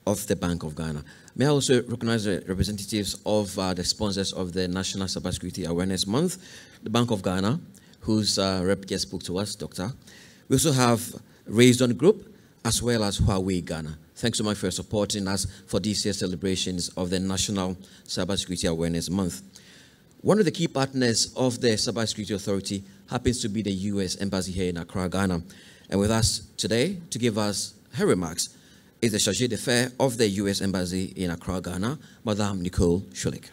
of the Bank of Ghana. May I also recognize the representatives of uh, the sponsors of the National Cybersecurity Awareness Month, the Bank of Ghana, whose uh, rep just spoke to us, Doctor. We also have Raised On Group, as well as Huawei Ghana. Thanks so much for supporting us for this year's celebrations of the National Cybersecurity Awareness Month. One of the key partners of the Cybersecurity Authority happens to be the U.S. Embassy here in Accra, Ghana. And with us today to give us her remarks is the Chargé d'Affaires of the U.S. Embassy in Accra, Ghana, Madame Nicole Chulick.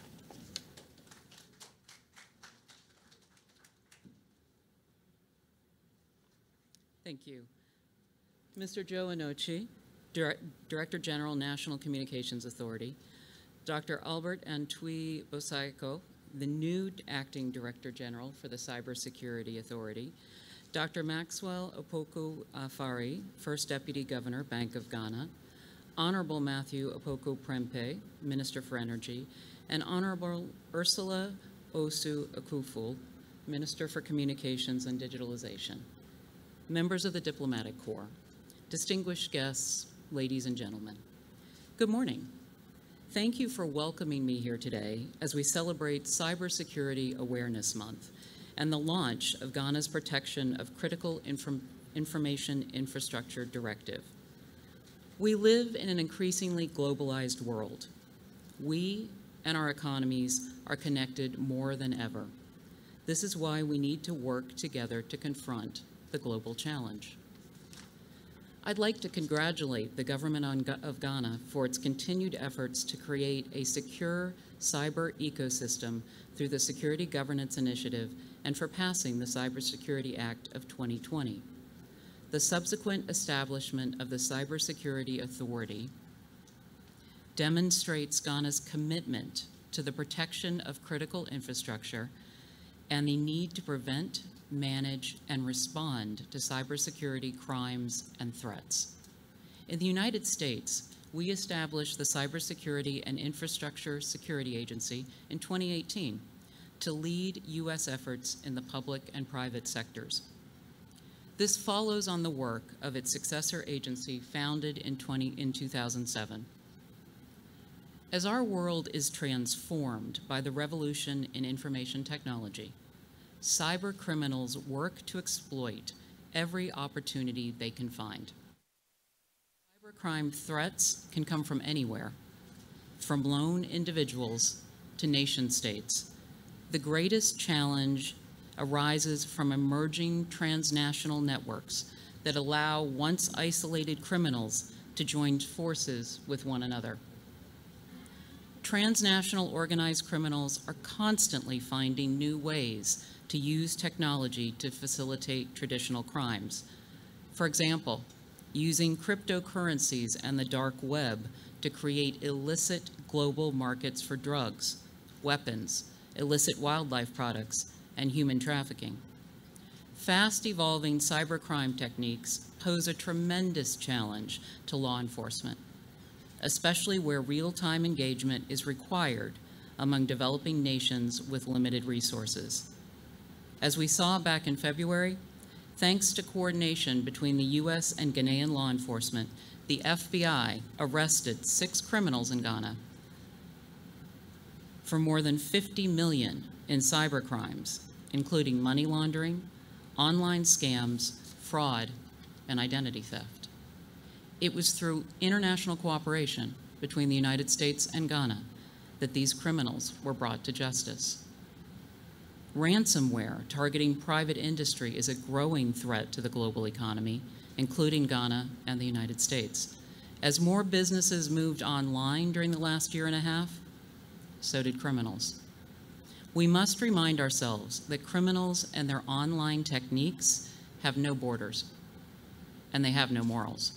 Thank you. Mr. Joe Director General, National Communications Authority, Dr. Albert Antwi-Boasiako, the new Acting Director General for the Cybersecurity Authority, Dr. Maxwell Opoku Afari, First Deputy Governor, Bank of Ghana, Honorable Matthew Opoku Prempeh, Minister for Energy, and Honorable Ursula Owusu-Ekuful, Minister for Communications and Digitalization. Members of the Diplomatic Corps, distinguished guests, ladies and gentlemen, good morning. Thank you for welcoming me here today as we celebrate Cybersecurity Awareness Month and the launch of Ghana's Protection of Critical Inform Information Infrastructure Directive. We live in an increasingly globalized world. We and our economies are connected more than ever. This is why we need to work together to confront the global challenge. I'd like to congratulate the government of Ghana for its continued efforts to create a secure cyber ecosystem through the Security Governance Initiative and for passing the Cybersecurity Act of 2020. The subsequent establishment of the Cybersecurity Authority demonstrates Ghana's commitment to the protection of critical infrastructure and the need to prevent, manage, and respond to cybersecurity crimes and threats. In the United States, we established the Cybersecurity and Infrastructure Security Agency in 2018 to lead U.S. efforts in the public and private sectors. This follows on the work of its successor agency founded in, 20, in 2007. As our world is transformed by the revolution in information technology, cyber criminals work to exploit every opportunity they can find. Cybercrime threats can come from anywhere, from lone individuals to nation states. The greatest challenge arises from emerging transnational networks that allow once isolated criminals to join forces with one another transnational organized criminals are constantly finding new ways to use technology to facilitate traditional crimes. For example, using cryptocurrencies and the dark web to create illicit global markets for drugs, weapons, illicit wildlife products, and human trafficking. Fast evolving cybercrime techniques pose a tremendous challenge to law enforcement, especially where real-time engagement is required among developing nations with limited resources. As we saw back in February, thanks to coordination between the U.S. and Ghanaian law enforcement, the FBI arrested six criminals in Ghana for more than 50 million in cybercrimes, including money laundering, online scams, fraud, and identity theft. It was through international cooperation between the United States and Ghana that these criminals were brought to justice. Ransomware targeting private industry is a growing threat to the global economy, including Ghana and the United States. As more businesses moved online during the last year and a half, so did criminals. We must remind ourselves that criminals and their online techniques have no borders, and they have no morals.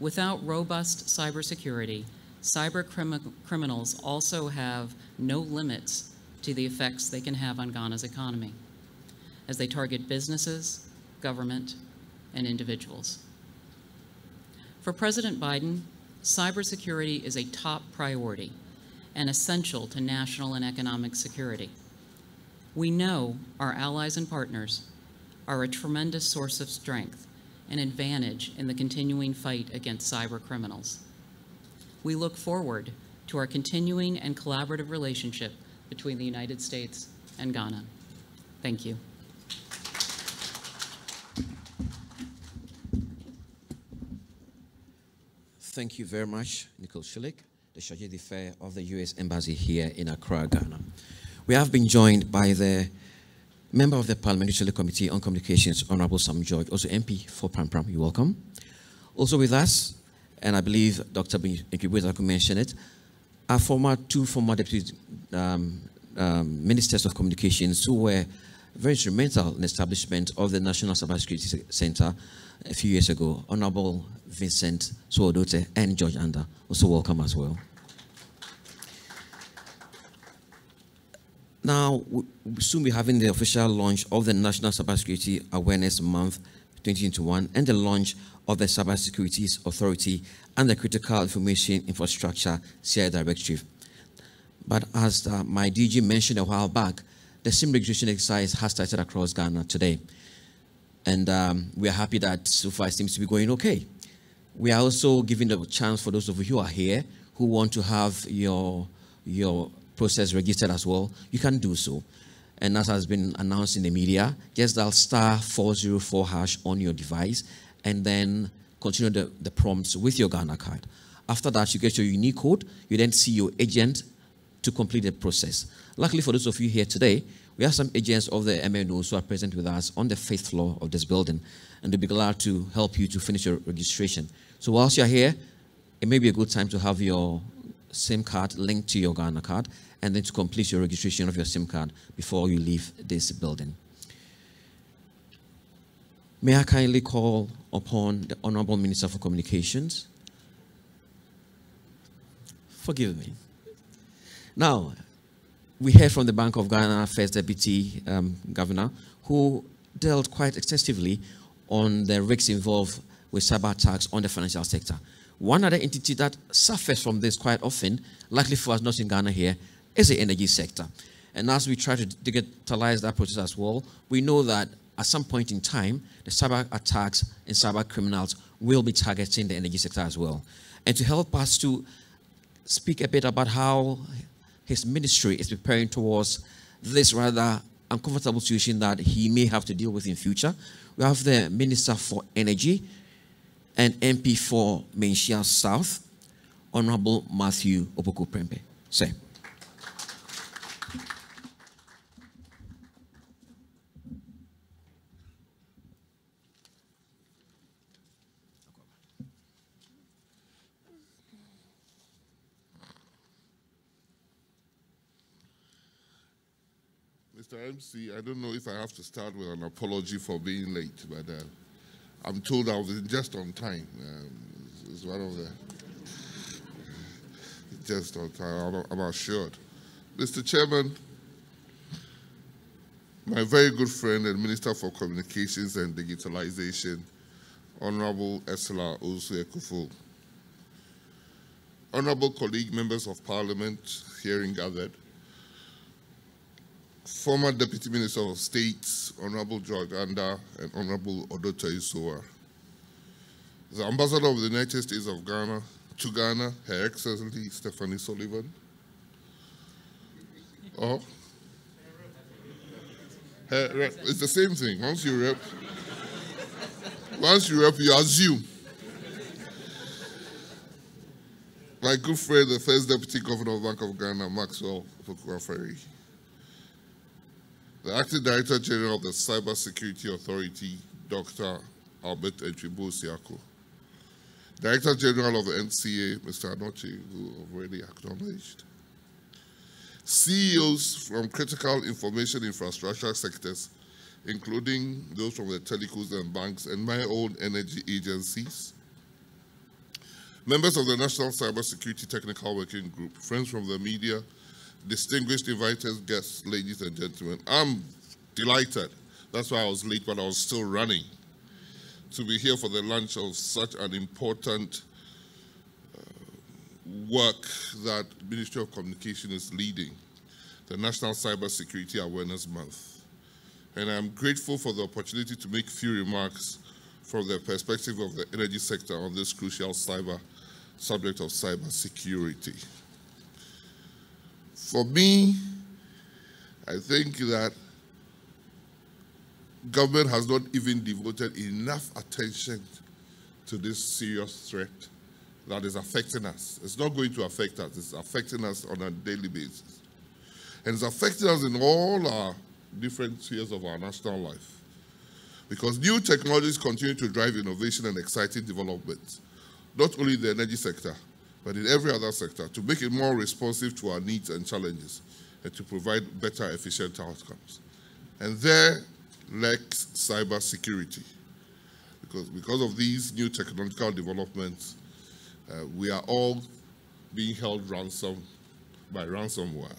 Without robust cybersecurity, cyber crimi- criminals also have no limits to the effects they can have on Ghana's economy as they target businesses, government, and individuals. For President Biden, cybersecurity is a top priority and essential to national and economic security. We know our allies and partners are a tremendous source of strength and advantage in the continuing fight against cyber criminals. We look forward to our continuing and collaborative relationship between the United States and Ghana. Thank you. Thank you very much, Nicole Chulick, the Charge d'Affaires of the U.S. Embassy here in Accra, Ghana. We have been joined by the member of the Parliamentary Committee on Communications, Honorable Sam George, also MP for Pram Pram. You're welcome. Also with us, and I believe Dr. Inkibuza mentioned it, our former two former deputy um, um, ministers of communications who were very instrumental in the establishment of the National Cybersecurity Center a few years ago, Honorable Vincent Sowah Odotei and George Andah. Also welcome as well. Now, we'll soon be having the official launch of the National Cybersecurity Awareness Month 2021 and the launch of the Cybersecurity Authority and the Critical Information Infrastructure CI Directive. But as uh, my DG mentioned a while back, the SIM registration exercise has started across Ghana today. And um, we are happy that so far it seems to be going okay. We are also giving the chance for those of you who are here who want to have your, your process registered as well, you can do so. And as has been announced in the media, just dial star 404 hash on your device and then continue the, the prompts with your Ghana card. After that, you get your unique code. You then see your agent to complete the process. Luckily for those of you here today, we have some agents of the MNOs who are present with us on the fifth floor of this building, and they'll be glad to help you to finish your registration. So whilst you're here, it may be a good time to have your SIM card linked to your Ghana card, and then to complete your registration of your SIM card before you leave this building. May I kindly call upon the Honorable Minister for Communications? Forgive me. Now, we heard from the Bank of Ghana First Deputy um, Governor, who dealt quite extensively on the risks involved with cyber attacks on the financial sector. One other entity that suffers from this quite often, likely for us not in Ghana here, is the energy sector. And as we try to digitalize that process as well, we know that at some point in time, the cyber attacks and cyber criminals will be targeting the energy sector as well. And to help us to speak a bit about how his ministry is preparing towards this rather uncomfortable situation that he may have to deal with in future. We have the Minister for Energy and MP for Manhyia South, Honorable Matthew Opoku Prempeh. Say. Mr. MC, I don't know if I have to start with an apology for being late, but uh, I'm told I was just on time. Um, it's one of the just on time. I'm, I'm assured. Mr. Chairman, my very good friend and Minister for Communications and Digitalization, Honorable Ursula Owusu Honorable colleague members of Parliament hearing gathered, former Deputy Minister of State, Honorable George Andah and Honorable Odotei Isoa. The Ambassador of the United States of Ghana to Ghana, Her Excellency Stephanie Sullivan. Oh, her it's the same thing. Once you rep, once you rep, you assume. My good friend, the first Deputy Governor of Bank of Ghana, Maxwell Ferry the Acting Director General of the Cyber Security Authority, Dr. Albert Antwi-Boasiako, Director General of the NCA, Mr. Anokye, who already acknowledged, CEOs from critical information infrastructure sectors, including those from the telecoms and banks and my own energy agencies, members of the National Cybersecurity Technical Working Group, friends from the media, distinguished invited guests, ladies and gentlemen. I'm delighted. That's why I was late, but I was still running to be here for the launch of such an important uh, work that Ministry of Communication is leading, the National Cybersecurity Awareness Month. And I'm grateful for the opportunity to make a few remarks from the perspective of the energy sector on this crucial cyber subject of cybersecurity. For me, I think that government has not even devoted enough attention to this serious threat that is affecting us. It's not going to affect us, it's affecting us on a daily basis. And it's affecting us in all our different spheres of our national life. Because new technologies continue to drive innovation and exciting development, not only in the energy sector, but in every other sector, to make it more responsive to our needs and challenges and to provide better, efficient outcomes. And there lacks cyber security. Because, because of these new technological developments, uh, we are all being held ransom by ransomware.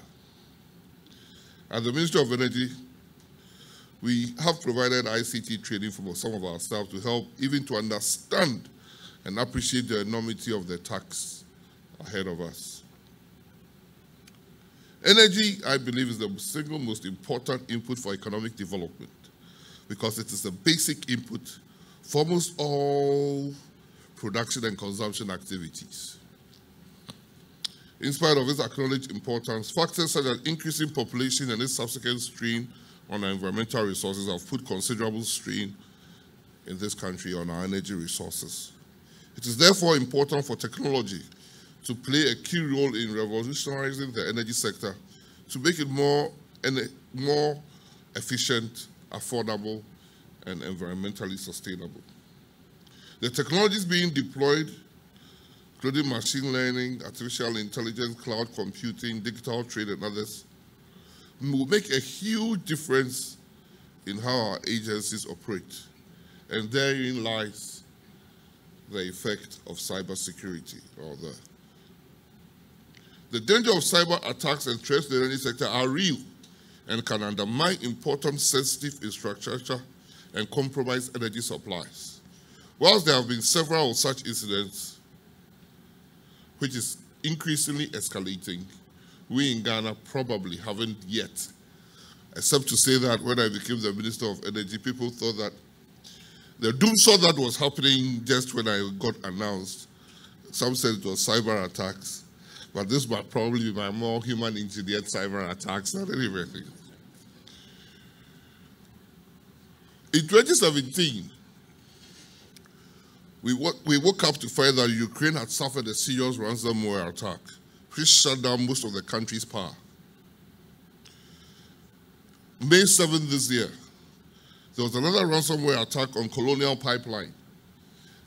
At the Ministry of Energy, we have provided ICT training for some of our staff to help even to understand and appreciate the enormity of the attacks ahead of us. Energy, I believe, is the single most important input for economic development because it is a basic input for almost all production and consumption activities. In spite of its acknowledged importance, factors such as increasing population and its subsequent strain on our environmental resources have put considerable strain in this country on our energy resources. It is therefore important for technology to play a key role in revolutionizing the energy sector to make it more, more efficient, affordable, and environmentally sustainable. The technologies being deployed, including machine learning, artificial intelligence, cloud computing, digital trade, and others, will make a huge difference in how our agencies operate. And therein lies the effect of cybersecurity or the the danger of cyber attacks and threats to the energy sector are real and can undermine important sensitive infrastructure and compromise energy supplies. Whilst there have been several such incidents, which is increasingly escalating, we in Ghana probably haven't yet. Except to say that when I became the Minister of Energy, people thought that the doom saw that was happening just when I got announced. Some said it was cyber attacks, but this might probably be my more human engineered cyber attacks than anything. In 2017, we, we woke up to find that Ukraine had suffered a serious ransomware attack which shut down most of the country's power. May 7th this year, there was another ransomware attack on Colonial Pipeline,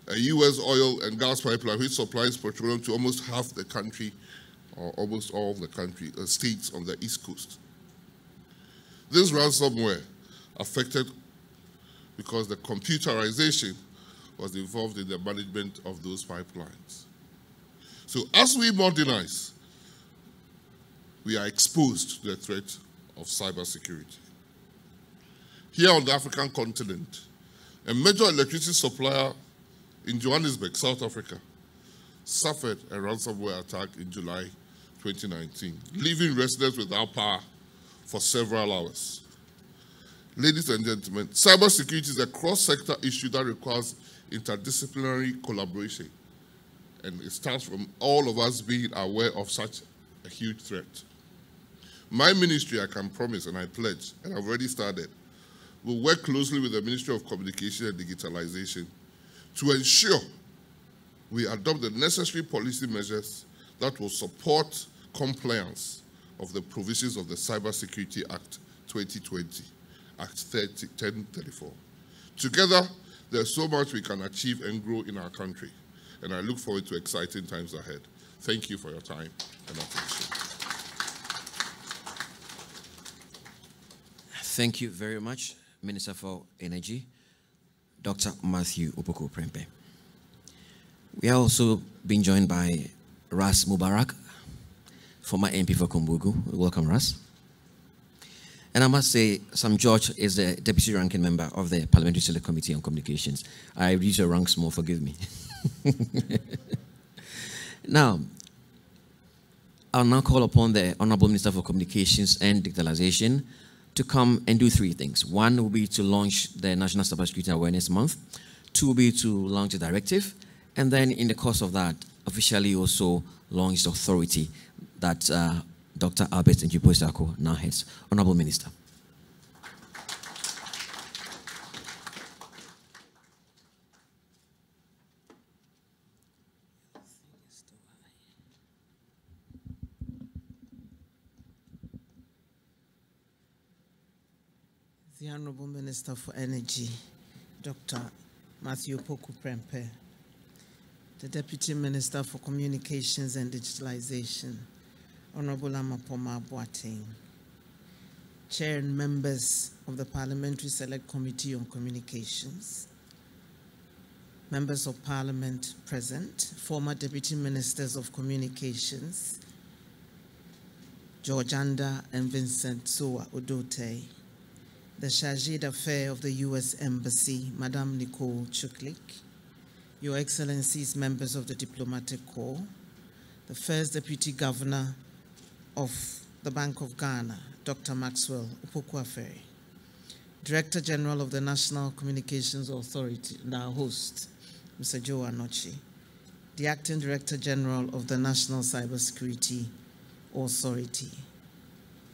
a U.S. oil and gas pipeline which supplies petroleum to almost half the country, or almost all of the country, uh, states on the East Coast. This ransomware affected because the computerization was involved in the management of those pipelines. So as we modernize, we are exposed to the threat of cybersecurity. Here on the African continent, a major electricity supplier in Johannesburg, South Africa, suffered a ransomware attack in July 2019, leaving residents without power for several hours. Ladies and gentlemen, cybersecurity is a cross-sector issue that requires interdisciplinary collaboration. And it starts from all of us being aware of such a huge threat. My ministry, I can promise and I pledge, and I've already started, will work closely with the Ministry of Communication and Digitalization to ensure we adopt the necessary policy measures that will support compliance of the provisions of the Cybersecurity Act 2020, Act 30, 1034. Together, there's so much we can achieve and grow in our country, and I look forward to exciting times ahead. Thank you for your time and attention. Thank you very much, Minister for Energy, Dr. Matthew Opoku Prempeh. We are also being joined by Ras Mubarak, former MP for Kumbungu. Welcome, Ras. And I must say, Sam George is the deputy ranking member of the Parliamentary Select Committee on Communications. I read your ranks more, forgive me. now, I'll now call upon the Honorable Minister for Communications and Digitalization to come and do three things. One will be to launch the National Cybersecurity Awareness Month. Two will be to launch a directive. And then in the course of that, officially also launch the authority that uh, Dr. Albert Antwi-Boasiako now heads. Honorable Minister. The Honorable Minister for Energy, Dr. Matthew Opoku Prempeh, the Deputy Minister for Communications and Digitalization, Honorable Ama Pomaa Boateng, Chair and members of the Parliamentary Select Committee on Communications, members of Parliament present, former Deputy Ministers of Communications, George Andah and Vincent Sowah Odotei, the Chargé d'Affaires of the U.S. Embassy, Madame Nicole Chulick, Your Excellencies, members of the Diplomatic Corps, the First Deputy Governor of the Bank of Ghana, Dr. Maxwell Opoku-Afari, Director General of the National Communications Authority, and our host, Mr. Joe Anokye, the Acting Director General of the National Cybersecurity Authority,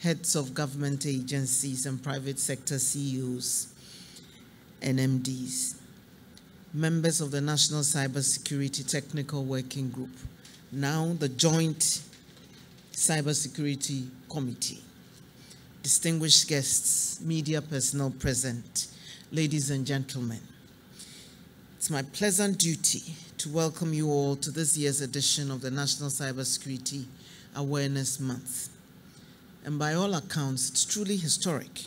heads of government agencies and private sector CEOs and MDs, members of the National Cybersecurity Technical Working Group, now the Joint Cybersecurity Committee, distinguished guests, media personnel present, ladies and gentlemen. It's my pleasant duty to welcome you all to this year's edition of the National Cybersecurity Awareness Month and by all accounts, it's truly historic,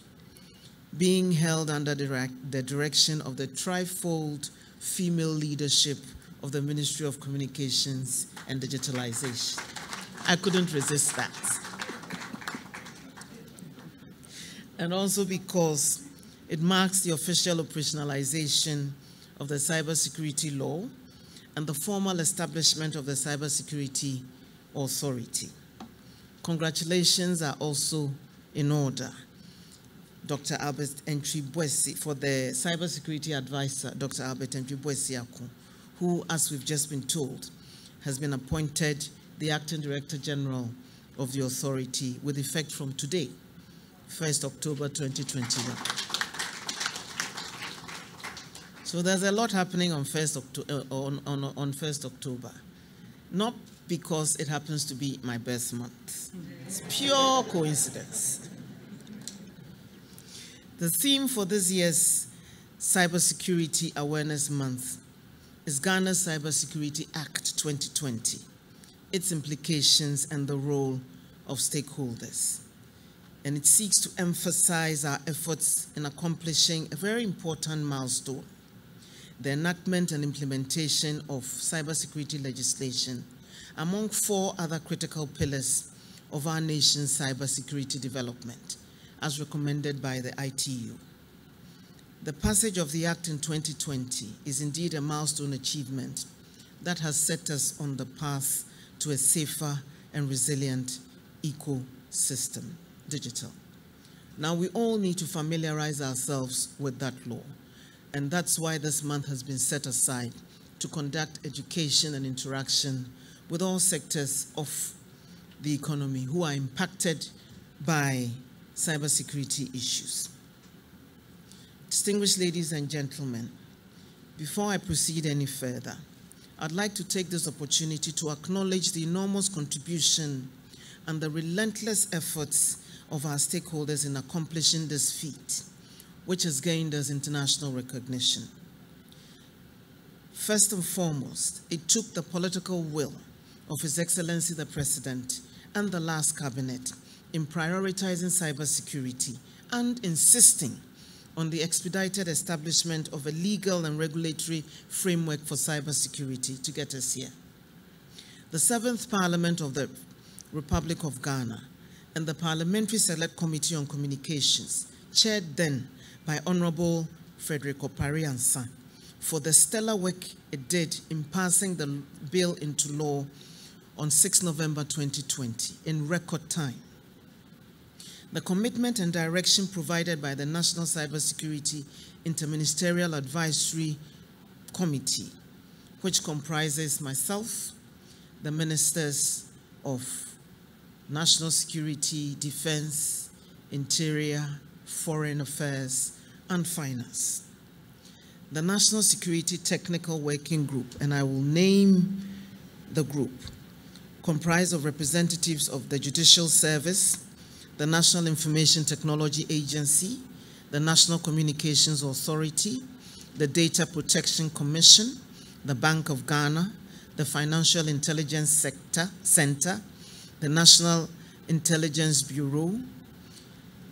being held under the, direction of the trifold female leadership of the Ministry of Communications and Digitalization. I couldn't resist that. And also because it marks the official operationalization of the cybersecurity law and the formal establishment of the Cybersecurity Authority. Congratulations are also in order. Dr. Albert Antwi-Boasi, for the cybersecurity advisor, Dr. Albert Antwi-Boasiako, who, as we've just been told, has been appointed the Acting Director General of the authority with effect from today, 1st October 2021. So there's a lot happening on 1st, October, uh, on, on, on 1st October. Not because it happens to be my birth month. It's pure coincidence. The theme for this year's Cybersecurity Awareness Month is Ghana's Cybersecurity Act 2020, its implications and the role of stakeholders. And it seeks to emphasize our efforts in accomplishing a very important milestone, the enactment and implementation of cybersecurity legislation among four other critical pillars of our nation's cybersecurity development, as recommended by the ITU. The passage of the Act in 2020 is indeed a milestone achievement that has set us on the path to a safer and resilient ecosystem, digital. Now, we all need to familiarize ourselves with that law, and that's why this month has been set aside to conduct education and interaction with all sectors of the economy who are impacted by cybersecurity issues. Distinguished ladies and gentlemen, before I proceed any further, I'd like to take this opportunity to acknowledge the enormous contribution and the relentless efforts of our stakeholders in accomplishing this feat, which has gained us international recognition. First and foremost, it took the political will of His Excellency the President and the last cabinet in prioritizing cybersecurity and insisting on the expedited establishment of a legal and regulatory framework for cybersecurity to get us here. The seventh Parliament of the Republic of Ghana and the Parliamentary Select Committee on Communications, chaired then by Honorable Frederick Opare Ansah, for the stellar work it did in passing the bill into law on 6 November 2020 in record time. The commitment and direction provided by the National Cybersecurity Interministerial Advisory Committee, which comprises myself, the ministers of National Security, Defense, Interior, Foreign Affairs, and Finance. The National Security Technical Working Group, and I will name the group, comprised of representatives of the Judicial Service, the National Information Technology Agency, the National Communications Authority, the Data Protection Commission, the Bank of Ghana, the Financial Intelligence Sector, Center, the National Intelligence Bureau,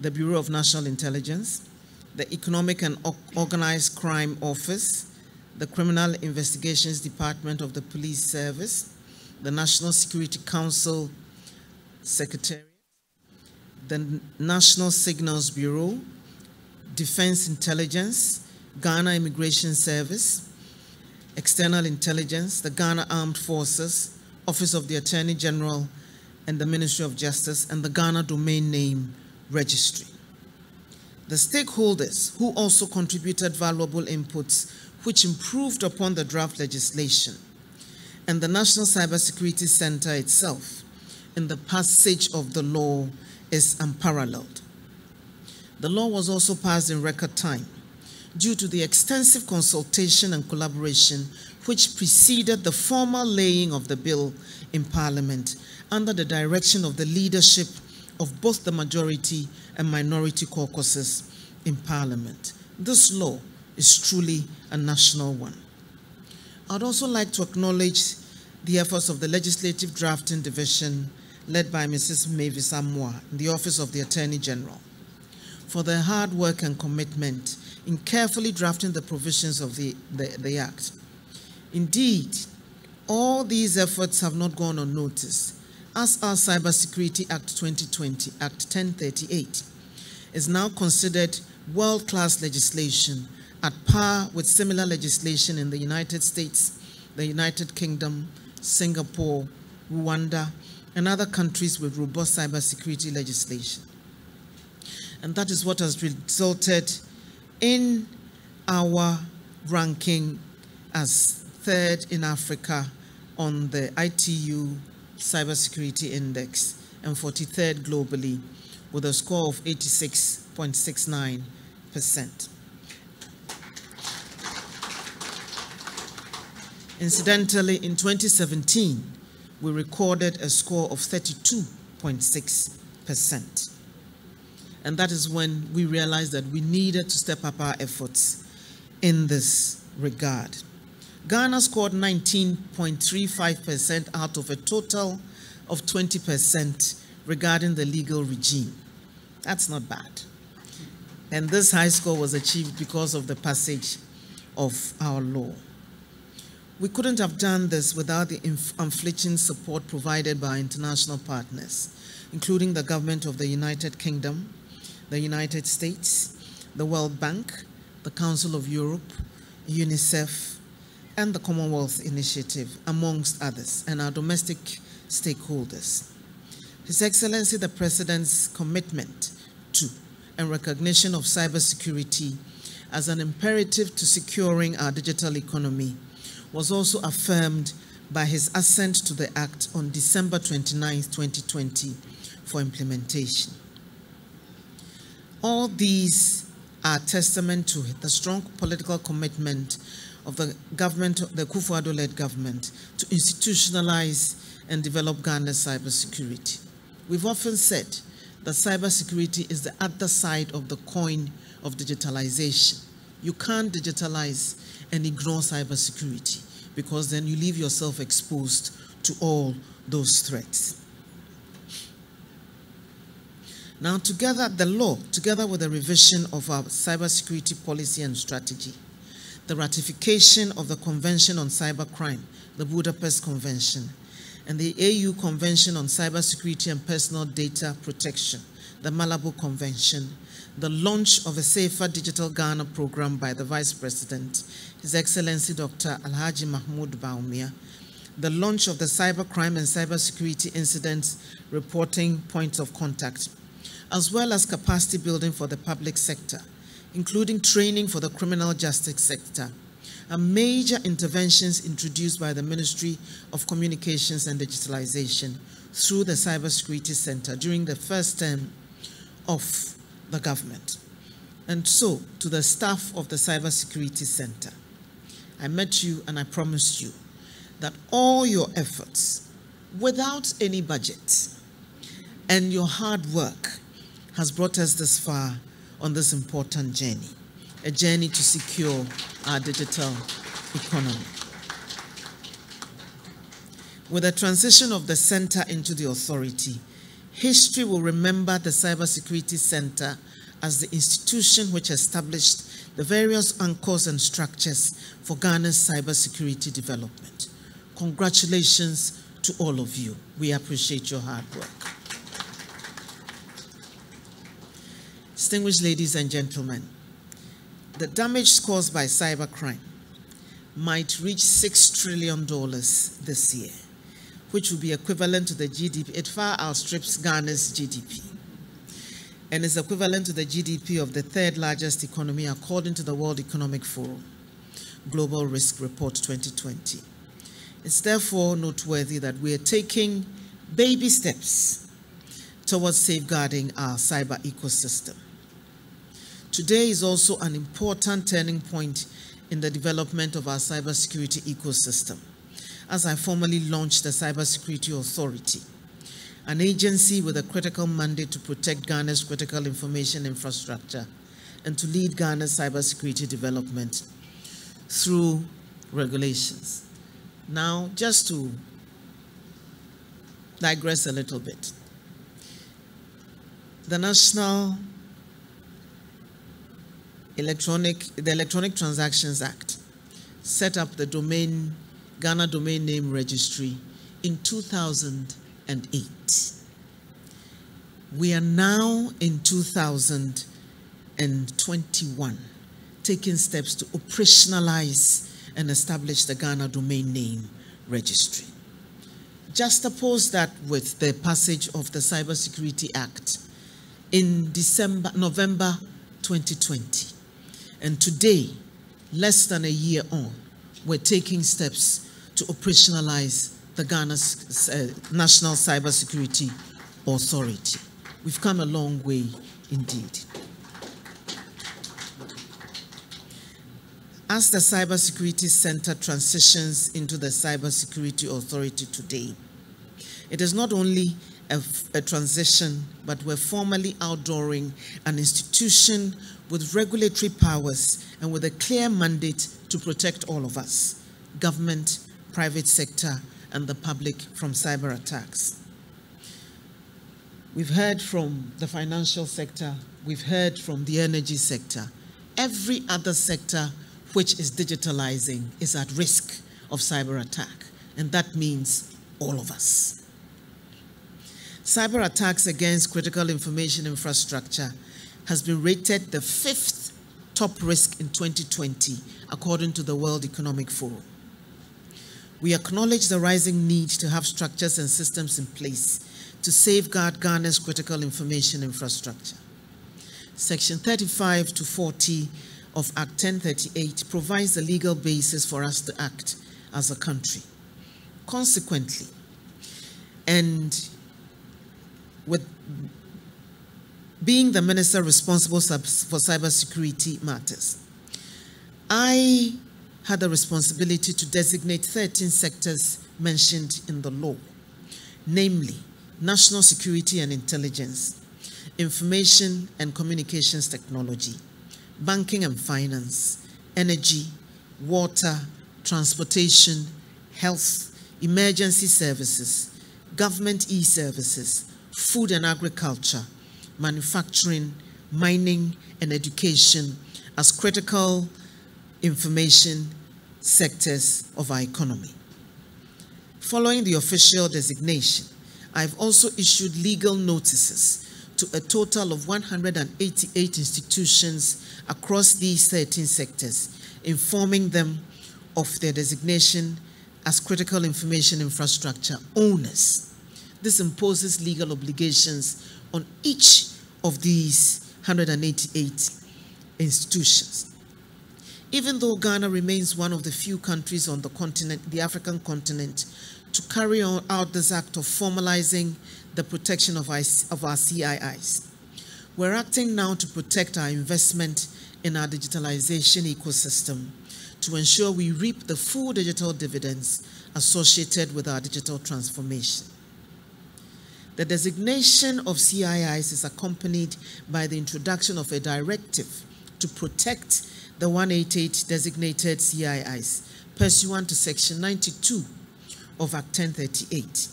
the Bureau of National Intelligence, the Economic and Organized Crime Office, the Criminal Investigations Department of the Police Service, the National Security Council Secretary, the National Signals Bureau, Defense Intelligence, Ghana Immigration Service, External Intelligence, the Ghana Armed Forces, Office of the Attorney General and the Ministry of Justice, and the Ghana Domain Name Registry. The stakeholders who also contributed valuable inputs which improved upon the draft legislation, and the National Cybersecurity Center itself in the passage of the law is unparalleled. The law was also passed in record time due to the extensive consultation and collaboration which preceded the formal laying of the bill in Parliament under the direction of the leadership of both the majority and minority caucuses in Parliament. This law is truly a national one. I'd also like to acknowledge the efforts of the Legislative Drafting Division led by Mrs. Mavis Amoah in the Office of the Attorney General, for their hard work and commitment in carefully drafting the provisions of the, the, the Act. Indeed, all these efforts have not gone unnoticed, as our Cybersecurity Act 2020, Act 1038, is now considered world class legislation at par with similar legislation in the United States, the United Kingdom, Singapore, Rwanda, and other countries with robust cybersecurity legislation. And that is what has resulted in our ranking as third in Africa on the ITU Cybersecurity Index and 43rd globally with a score of 86.69%. Incidentally, in 2017, we recorded a score of 32.6%. And that is when we realized that we needed to step up our efforts in this regard. Ghana scored 19.35% out of a total of 20% regarding the legal regime. That's not bad. And this high score was achieved because of the passage of our law. We couldn't have done this without the unflinching support provided by international partners, including the government of the United Kingdom, the United States, the World Bank, the Council of Europe, UNICEF, and the Commonwealth Initiative, amongst others, and our domestic stakeholders. His Excellency the President's commitment to and recognition of cybersecurity as an imperative to securing our digital economy was also affirmed by his assent to the Act on December 29, 2020, for implementation. All these are testament to the strong political commitment of the government, the Kufuor-led government, to institutionalize and develop Ghana's cybersecurity. We've often said that cybersecurity is the other side of the coin of digitalization. You can't digitalize and ignore cybersecurity because then you leave yourself exposed to all those threats. Now, together, the law, together with the revision of our cybersecurity policy and strategy, the ratification of the Convention on Cybercrime, the Budapest Convention, and the AU Convention on Cybersecurity and Personal Data Protection, the Malabo Convention, the launch of a Safer Digital Ghana program by the Vice President, His Excellency Dr. Alhaji Mahamudu Bawumia, the launch of the Cybercrime and Cybersecurity Incidents Reporting Points of Contact, as well as capacity building for the public sector, including training for the criminal justice sector, and major interventions introduced by the Ministry of Communications and Digitalization through the Cybersecurity Center during the first term of the government. And so, to the staff of the Cybersecurity Center, I met you and I promised you that all your efforts, without any budget, and your hard work has brought us this far on this important journey, a journey to secure our digital economy. With the transition of the center into the authority, history will remember the Cybersecurity Center as the institution which established the various anchors and structures for Ghana's cybersecurity development. Congratulations to all of you. We appreciate your hard work. Distinguished ladies and gentlemen, the damage caused by cybercrime might reach $6 trillion this year, which will be equivalent to the GDP. It far outstrips Ghana's GDP and is equivalent to the GDP of the third largest economy according to the World Economic Forum Global Risk Report 2020. It's therefore noteworthy that we are taking baby steps towards safeguarding our cyber ecosystem. Today is also an important turning point in the development of our cybersecurity ecosystem as I formally launched the Cybersecurity Authority, an agency with a critical mandate to protect Ghana's critical information infrastructure and to lead Ghana's cybersecurity development through regulations. Now, just to digress a little bit, the National Electronic, the Electronic Transactions Act set up the domain, Ghana Domain Name Registry in 2008. We are now in 2021, taking steps to operationalize and establish the Ghana Domain Name Registry. Juxtapose that with the passage of the Cybersecurity Act in December, November 2020. And today, less than a year on, we're taking steps to operationalize the Ghana's uh, National Cybersecurity Authority. We've come a long way indeed. As the Cybersecurity Center transitions into the Cybersecurity Authority today, it is not only a, a, transition, but we're formally outdooring an institution with regulatory powers and with a clear mandate to protect all of us government, private sector, and the public from cyber attacks. We've heard from the financial sector, we've heard from the energy sector. Every other sector which is digitalizing is at risk of cyber attack, and that means all of us. Cyber attacks against critical information infrastructure has been rated the fifth top risk in 2020, according to the World Economic Forum. We acknowledge the rising need to have structures and systems in place to safeguard Ghana's critical information infrastructure. Section 35 to 40 of Act 1038 provides the legal basis for us to act as a country. Consequently, and with being the minister responsible for cybersecurity matters, I had the responsibility to designate 13 sectors mentioned in the law, namely national security and intelligence, information and communications technology, banking and finance, energy, water, transportation, health, emergency services, government e-services, food and agriculture, manufacturing, mining, and education as critical information sectors of our economy. Following the official designation, I've also issued legal notices to a total of 188 institutions across these 13 sectors, informing them of their designation as critical information infrastructure owners. This imposes legal obligations on each of these 188 institutions. Even though Ghana remains one of the few countries on the continent, the African continent, to carry out this act of formalizing the protection of our, of our CIIs. We're acting now to protect our investment in our digitalization ecosystem to ensure we reap the full digital dividends associated with our digital transformation. The designation of CIIs is accompanied by the introduction of a directive to protect the 188 designated CIIs pursuant to Section 92 of Act 1038.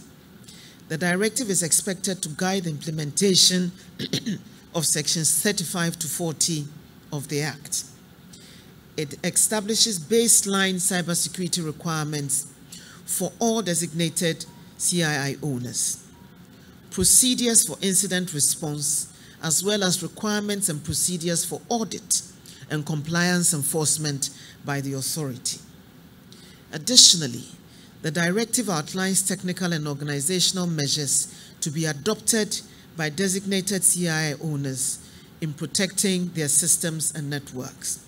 The directive is expected to guide the implementation of Sections 35 to 40 of the Act. It establishes baseline cybersecurity requirements for all designated CII owners, procedures for incident response, as well as requirements and procedures for audit and compliance enforcement by the authority. Additionally, the directive outlines technical and organizational measures to be adopted by designated CII owners in protecting their systems and networks.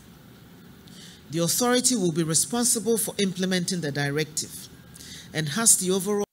The authority will be responsible for implementing the directive and has the overall